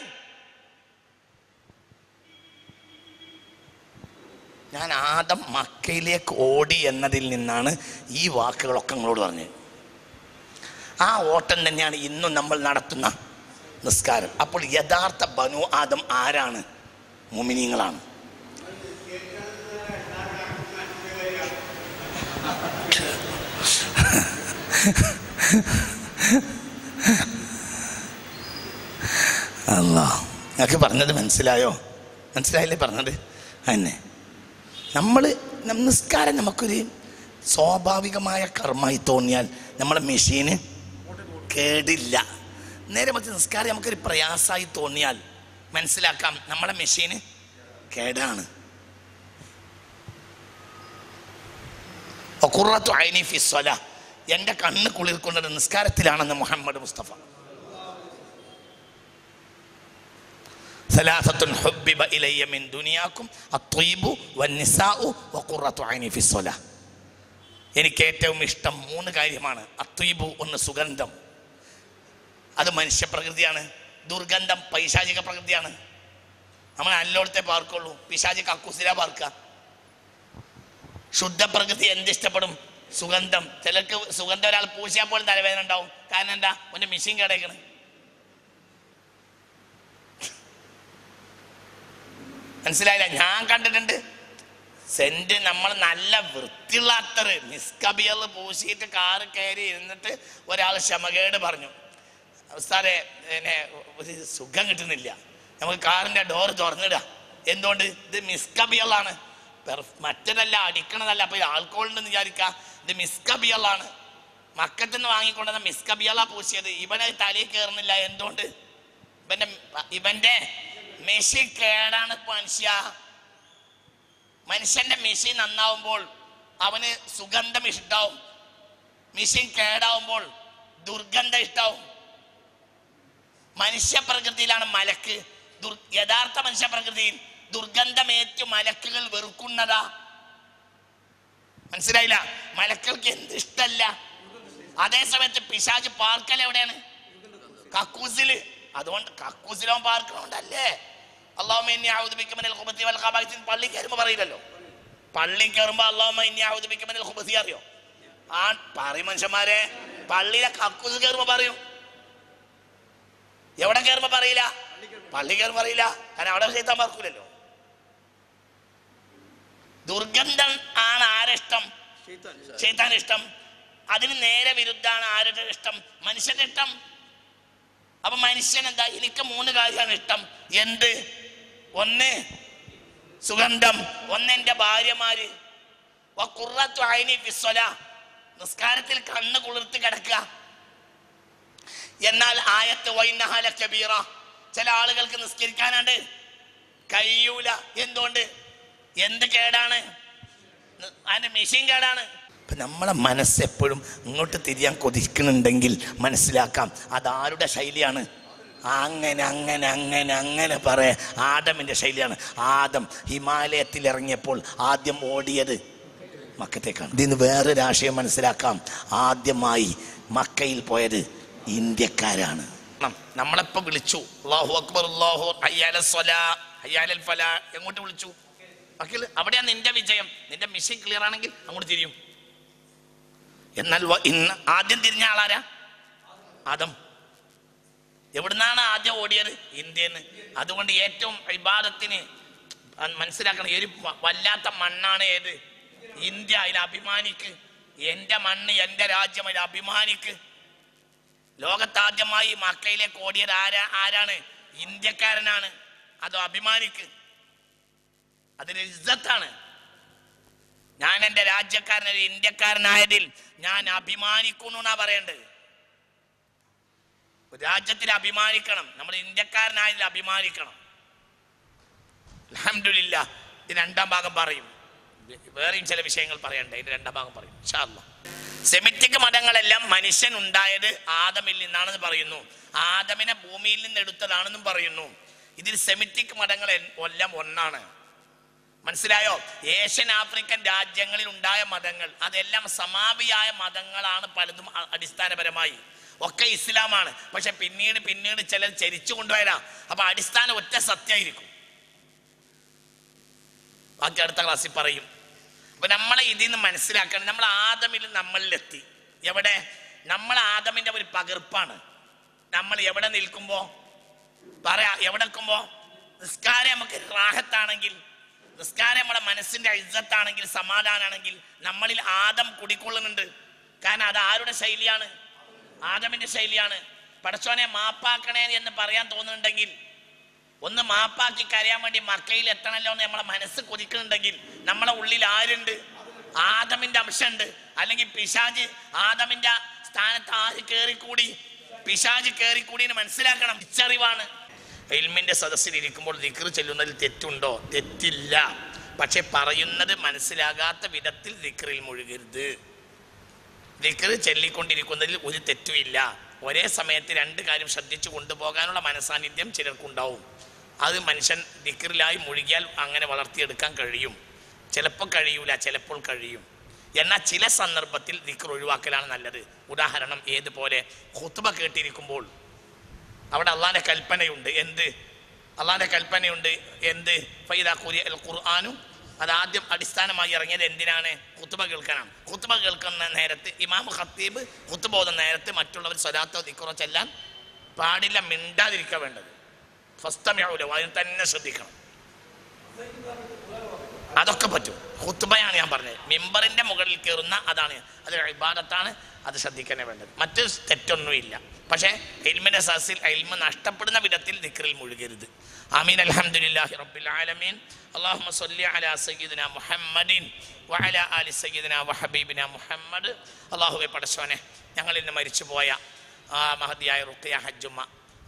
ഞാൻ ആദം മക്കയിലേക്ക് ഓടി എന്നതിൽ നിന്നാണ് ഈ വാക്കുകളൊക്കെ നിങ്ങളോട് പറഞ്ഞത്. ആ ഓട്ടം തന്നെയാണ് ഇന്നും നമ്മൾ നടത്തുന്ന നിസ്കാരം. അപ്പോൾ യഥാർത്ഥ ബനു ആദം ആരാണ്? മുമിനിങ്ങളാണ്. അല്ലാ നിങ്ങൾക്ക് പറഞ്ഞത് മനസ്സിലായോ? മനസ്സിലായില്ലേ പറഞ്ഞത്? തന്നെ നമ്മൾ നിസ്കാരം നമുക്കൊരു സ്വാഭാവികമായ കർമ്മമായി തോന്നിയാൽ നമ്മളെ മെഷീന് കേടില്ല നേരെ മറിച്ച് നിസ്കാരം നമുക്കൊരു പ്രയാസമായി തോന്നിയാൽ മനസ്സിലാക്കാം നമ്മളെ മെഷീന് കേടാണ് ഒക്കുറത്തു ഐനി ഫിസ്വല എൻ്റെ കണ്ണ് കുളിർക്കുന്നത് നിസ്കാരത്തിലാണെന്ന് മുഹമ്മദ് മുസ്തഫ ثلاثة حبب إلي من دنياكم الطيب والنساء وقرة عيني في الصلاة എനിക്ക് ഏറ്റവും ഇഷ്ടം മൂന്ന് കാര്യമാണ് അത്വീബു ഒന്ന് സുഗന്ധം അത് മനുഷ്യപ്രകൃതിയാണ്. ദുർഗന്ധം പൈശാചിക പ്രകൃതിയാണ്. നമ്മൾ നല്ലോടത്തെ പാർക്കുള്ളൂ. പിശാചി കക്കൂസില പ്രകൃതി എന്ത് ഇഷ്ടപ്പെടും? സുഗന്ധം. ചിലർക്ക് സുഗന്ധം ഒരാൾ പൂശിയാൽ പോലും തലവേദന ഉണ്ടാവും. കാരണം എന്താ? ഒന്ന് മിഷീൻ കിടക്കണ്. മനസ്സിലായില്ല? ഞാൻ കണ്ടിട്ടുണ്ട്. സെന്റ് നമ്മൾ നല്ല വൃത്തിയുള്ള അത്തറ് നിസ്കബിയൽ പൂശിയിട്ട് കാറ് കയറി ഇരുന്നിട്ട് ഒരാൾ ക്ഷമകേട് പറഞ്ഞു. സാറേ പിന്നെ സുഖം കിട്ടുന്നില്ല. നമുക്ക് കാറിന്റെ ഡോർ തുറന്നിടുക എന്തുകൊണ്ട്? ഇത് മിസ്കബിയലാണ് മറ്റതല്ല അടിക്കണതല്ല. അപ്പോൾ ഇത് ഉണ്ടെന്ന് വിചാരിക്കുക ഇത് മിസ്കബിയലാണ് മക്കത്തുനിന്ന് വാങ്ങിക്കൊണ്ടുവന്ന മിസ്കബിയള പൂശിയത്. ഇവനെ തലയിൽ കയറുന്നില്ല എന്തുകൊണ്ട്? ഇവന്റെ ഇവന്റെ മെഷി കേടാണ് മനുഷ്യ. മനുഷ്യന്റെ മെഷി നന്നാവുമ്പോൾ അവന് സുഗന്ധം ഇഷ്ടാവും. മെഷീൻ കേടാവുമ്പോൾ ദുർഗന്ധം ഇഷ്ടാവും. മനുഷ്യപ്രകൃതിയിലാണ് മലക്ക്. ദുർ യഥാർത്ഥ മനുഷ്യപ്രകൃതിയിൽ ദുർഗന്ധമേറ്റു മലക്കുകൾ വെറുക്കുന്നതാ. മനസ്സിലായില്ല? മലക്കൾക്ക് എന്ത് ഇഷ്ടല്ല? അതേ സമയത്ത് പിശാജ് പാർക്കൽ എവിടെയാണ്? കക്കൂസിൽ അതുകൊണ്ട് കക്കൂസിലോ പാർക്കണോണ്ടല്ലേ? ഖബായിസ് പള്ളി കയറുമ്പോൾ പറയില്ലല്ലോ. പള്ളി ബിക മിനൽ അറിയോ? ആ പറയും മനുഷ്യന്മാരെ. പള്ളിയിലെ കക്കൂസ് കയറുമ്പോൾ പറയും. എവിടെ കയറുമ്പോ പറയില്ല? പള്ളി കയറുമ്പോ അറിയില്ല കാരണം അവിടെ ചെയ്താൽ മറക്കൂലല്ലോ ദുർഗന്ധം ആണ് ആരിഷ്ടം ചെയ്താൻ ഇഷ്ടം. അതിന് നേരെ വിരുദ്ധാണ് ആരുടെ ഇഷ്ടം? മനുഷ്യന്റെ ഇഷ്ടം. അപ്പൊ മനുഷ്യൻ എന്താ? എനിക്ക് മൂന്ന് കാര്യമാണ് ഇഷ്ടം. എന്ത്? ഒന്ന് സുഗന്ധം. ഒന്ന് എന്റെ ഭാര്യമാര്. നിസ്കാരത്തിൽ കണ്ണ് കുളിർത്ത് കിടക്കുക. എന്നാൽ ആയത്ത് വൈനഹാല കബീറ. ചില ആളുകൾക്ക് നിസ്കരിക്കാനാണ്ട്. കഴിയൂല. എന്തുകൊണ്ട്? എന്ത് കേടാണ്? അതിന്റെ മെഷീൻ കേടാണ്. ഇപ്പം നമ്മളെ മനസ്സ് എപ്പോഴും ഇങ്ങോട്ട് തിരിയാൻ കൊതിക്കുന്നുണ്ടെങ്കിൽ മനസ്സിലാക്കാം അതാരുടെ ശൈലിയാണ്. അങ്ങനെ അങ്ങനെ അങ്ങനെ അങ്ങനെ പറയാ. ആദമിന്റെ ശൈലിയാണ്. ആദം ഹിമാലയത്തിൽ ഇറങ്ങിയപ്പോൾ ആദ്യം ഓടിയത് മക്കത്തേക്കാണ്. ഇതിന് ആശയം മനസ്സിലാക്കാം. ആദ്യമായി മക്കയിൽ പോയത് ഇന്ത്യക്കാരാണ്. നമ്മളെപ്പോ വിളിച്ചു. അക്ബർ ഫലാ. എങ്ങോട്ട് വിളിച്ചു? മക്കൾ അവിടെയാണ് നിന്റെ വിജയം. നിന്റെ മിഷൻ ക്ലിയർ ആണെങ്കിൽ അങ്ങോട്ട് തിരിയും. എന്നാൽ ഇന്ന് ആദ്യം തിരിഞ്ഞ ആളാരാ? ആദം. എവിടുന്നാണ് ആദ്യം ഓടിയത്? ഇന്ത്യന്ന്. അതുകൊണ്ട് ഏറ്റവും വിവാദത്തിന് മനസ്സിലാക്കണം ഒരു വല്ലാത്ത മണ്ണാണ് ഏത്? ഇന്ത്യ അതിൽ അഭിമാനിക്ക്. എന്റെ മണ്ണ് എന്റെ രാജ്യം അതിൽ അഭിമാനിക്ക്. ലോകത്താദ്യമായി മക്കയിലേക്ക് ഓടിയത് ആരാ? ആരാണ്? ഇന്ത്യക്കാരനാണ്. അതോ അഭിമാനിക്ക്? അതിന് ഇജ്ജത്താണ് ഞാൻ എന്റെ രാജ്യക്കാരൻ ഒരു ഇന്ത്യക്കാരനായതിൽ ഞാൻ അഭിമാനിക്കുന്നു എന്നാ പറയേണ്ടത്. രാജ്യത്തിൽ അഭിമാനിക്കണം. നമ്മൾ ഇന്ത്യക്കാരനായതിൽ അഭിമാനിക്കണം. അൽഹംദുലില്ലാ. ഇത് രണ്ടാം ഭാഗം പറയും. വേറെയും ചില വിഷയങ്ങൾ പറയണ്ടേ? ഇത് രണ്ടാം ഭാഗം പറയും. ഇൻഷാ അല്ലാ. സെമിറ്റിക് മതങ്ങളെല്ലാം മനുഷ്യൻ ഉണ്ടായത് ആദമിൽ നിന്നാണെന്ന് പറയുന്നു. ആദമിനെ ഭൂമിയിൽ നിന്ന് എടുത്തതാണെന്നും പറയുന്നു. ഇതിൽ സെമിറ്റിക് മതങ്ങൾ എല്ലാം ഒന്നാണ്. മനസ്സിലായോ? ഏഷ്യൻ ആഫ്രിക്കൻ രാജ്യങ്ങളിൽ ഉണ്ടായ മതങ്ങൾ അതെല്ലാം സമാപിയായ മതങ്ങളാണ് പലതും അടിസ്ഥാനപരമായി. ഒക്കെ ഇസ്ലാമാണ്. പക്ഷെ പിന്നീട് പിന്നീട് ചിലർ ചരിച്ചു കൊണ്ടുവരാം. അപ്പൊ അടിസ്ഥാനം ഒറ്റ സത്യമായിരിക്കും. ബാക്കി അടുത്ത ക്ലാസ്സിൽ പറയും. അപ്പൊ നമ്മളെ ഇതിൽ നിന്ന് മനസ്സിലാക്കണം. നമ്മൾ ആദമിൽ നമ്മളിലെത്തി. എവിടെ? നമ്മൾ ആദമിന്റെ ഒരു പകർപ്പാണ്. നമ്മൾ എവിടെ നിൽക്കുമ്പോ? പറയാ എവിടെ നിൽക്കുമ്പോ? നിസ്കാരം നമുക്ക് റാഹത്താണെങ്കിൽ നിസ്കാരം നമ്മളെ മനസ്സിന്റെ ഇജ്ജത്താണെങ്കിൽ സമാധാനാണെങ്കിൽ നമ്മളിൽ ആദം കുടിക്കൊള്ളുന്നുണ്ട്. കാരണം അത് ആരുടെ ശൈലിയാണ്? ആദമിന്റെ ശൈലിയാണ്. പടച്ചോനെ മാപ്പാക്കണേ എന്ന് പറയാൻ തോന്നുന്നുണ്ടെങ്കിൽ ഒന്ന് മാപ്പാക്കി കരയാൻ വേണ്ടി മക്കയിൽ എത്തണല്ലോ എന്ന് നമ്മളെ മനസ്സ് കൊതിക്കുന്നുണ്ടെങ്കിൽ നമ്മളെ ഉള്ളിൽ ആരുണ്ട്? ആദമിന്റെ അംശമുണ്ട്. അല്ലെങ്കിൽ പിശാജ് ആദമിന്റെ സ്ഥാനത്ത് ആര് കേറിക്കൂടി? പിശാജ് കേറിക്കൂടി എന്ന് മനസ്സിലാക്കണം. തിരിച്ചറിവാണ്. എൽമിന്റെ സദസ്സിൽ ഇരിക്കുമ്പോൾ ദിക്ർ ചെല്ലുന്നതിൽ തെറ്റുണ്ടോ? തെറ്റില്ല. പക്ഷെ പറയുന്നത് മനസ്സിലാകാത്ത വിധത്തിൽ ദിക്റിൽ മുഴുകരുത്. ദിക്ർ ചെല്ലിക്കൊണ്ടിരിക്കുന്നതിൽ ഒരു തെറ്റുമില്ല. ഒരേ സമയത്ത് രണ്ട് കാര്യം ശ്രദ്ധിച്ചു കൊണ്ടുപോകാനുള്ള മനസാന്നിധ്യം ചിലർക്കുണ്ടാവും. അത് മനുഷ്യൻ ദിക്കറിലായി മുഴുകിയാൽ അങ്ങനെ വളർത്തിയെടുക്കാൻ കഴിയും. ചിലപ്പോൾ കഴിയൂല ചിലപ്പോൾ കഴിയും. എന്നാൽ ചില സന്ദർഭത്തിൽ ദിക്കർ ഒഴിവാക്കലാണ് നല്ലത്. ഉദാഹരണം ഏതുപോലെ ഹുത്തുബ കേട്ടിരിക്കുമ്പോൾ അവിടെ അള്ളാന്റെ കൽപ്പനയുണ്ട്. എന്ത്? അള്ളാന്റെ കൽപ്പനയുണ്ട് എന്ത്? ഫൈദ അൽ ഖുർആാനും അത് ആദ്യം അടിസ്ഥാനമായി ഇറങ്ങിയത് എന്തിനാണ്? കുത്തുബ കേൾക്കാനാണ് കുത്തുബ കേൾക്കുന്ന നേരത്ത് ഇമാം ഖത്തീബ് പോകുന്ന നേരത്ത് മറ്റുള്ളവർ സ്വലാത്തോ തിക്കുറോ ചെല്ലാൻ പാടില്ല മിണ്ടാതിരിക്കുക വേണ്ടത്. ഫസ്തമ്യാവൂല അതിന് തന്നെ ശ്രദ്ധിക്കണം. അതൊക്കെ പറ്റും. ഹുത്തുബയാണ് ഞാൻ പറഞ്ഞത്. മിമ്പറിന്റെ മുകളിൽ കയറുന്ന അതാണ്. അത് ഇബാദത്താണ്. അത് ശ്രദ്ധിക്കാനേ വേണ്ടത്. മറ്റ് തെറ്റൊന്നുമില്ല. പക്ഷേ എൽമിന്റെ സസിൽ എൽമ നഷ്ടപ്പെടുന്ന വിധത്തിൽ ദിക്റിൽ മുഴുകരുത്. ആമീൻ. അൽഹംദുലില്ലാഹി റബ്ബിൽ ആലമീൻ. അല്ലാഹുമ്മ صل അലാ سيدنا മുഹമ്മദിൻ വഅല ആലി സയ്യിദിന വഹബീബിന മുഹമ്മദ്. അല്ലാഹുവേ പടച്ചോനെ ഞങ്ങൾ ഇന്ന് മരിച്ചുപോയ ആ മഹദിയായ റുക്കിയ ഹജ്ജുമ്മ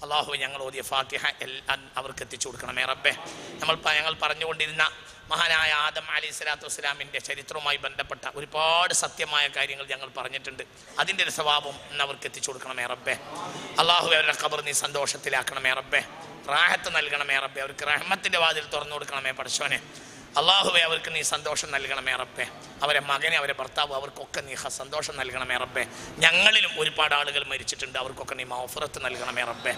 അള്ളാഹു ഞങ്ങൾ ഓതിയ ഫാത്തിഹ എല്ലാം അവർക്ക് എത്തിച്ചു കൊടുക്കണമേ റബ്ബേ. നമ്മൾ ഞങ്ങൾ പറഞ്ഞുകൊണ്ടിരുന്ന മഹാനായ ആദം അലി സ്വലാത്തു വസ്സലാമിന്റെ ചരിത്രവുമായി ബന്ധപ്പെട്ട ഒരുപാട് സത്യമായ കാര്യങ്ങൾ ഞങ്ങൾ പറഞ്ഞിട്ടുണ്ട്. അതിന്റെ ഒരു സ്വഭാവം അവർക്ക് എത്തിച്ചു കൊടുക്കണമേ റബ്ബേ. അള്ളാഹു അവരുടെ ഖബർ നീ സന്തോഷത്തിലാക്കണമേ റബ്ബേ. റാഹത്ത് നൽകണമേ റബ്ബേ. അവർക്ക് റഹ്മത്തിന്റെ വാതിൽ തുറന്നു കൊടുക്കണമേ പടശോനെ അള്ളാഹുവെ അവർക്ക് നീ സന്തോഷം നൽകണമേ റബ്ബേ. അവരെ മകനെ അവരെ ഭർത്താവ് അവർക്കൊക്കെ നീ സന്തോഷം നൽകണമേ റബ്ബേ. ഞങ്ങളിലും ഒരുപാട് ആളുകൾ മരിച്ചിട്ടുണ്ട്. അവർക്കൊക്കെ നീ മൗഫറത്ത് നൽകണമേ റബ്ബേ.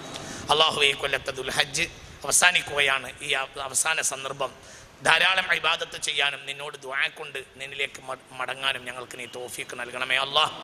അള്ളാഹുവെ ഈ കൊല്ലത്തെ ദുൽഹജ്ജ് അവസാനിക്കുകയാണ്. ഈ അവ- അവസാന സന്ദർഭം. ധാരാളം ഇബാദത്ത് ചെയ്യാനും നിന്നോട് ദ്വാക്കൊണ്ട് നിന്നിലേക്ക് മടങ്ങാനും ഞങ്ങൾക്ക് നീ തോഫിക്ക് നൽകണമേ അള്ളാഹ്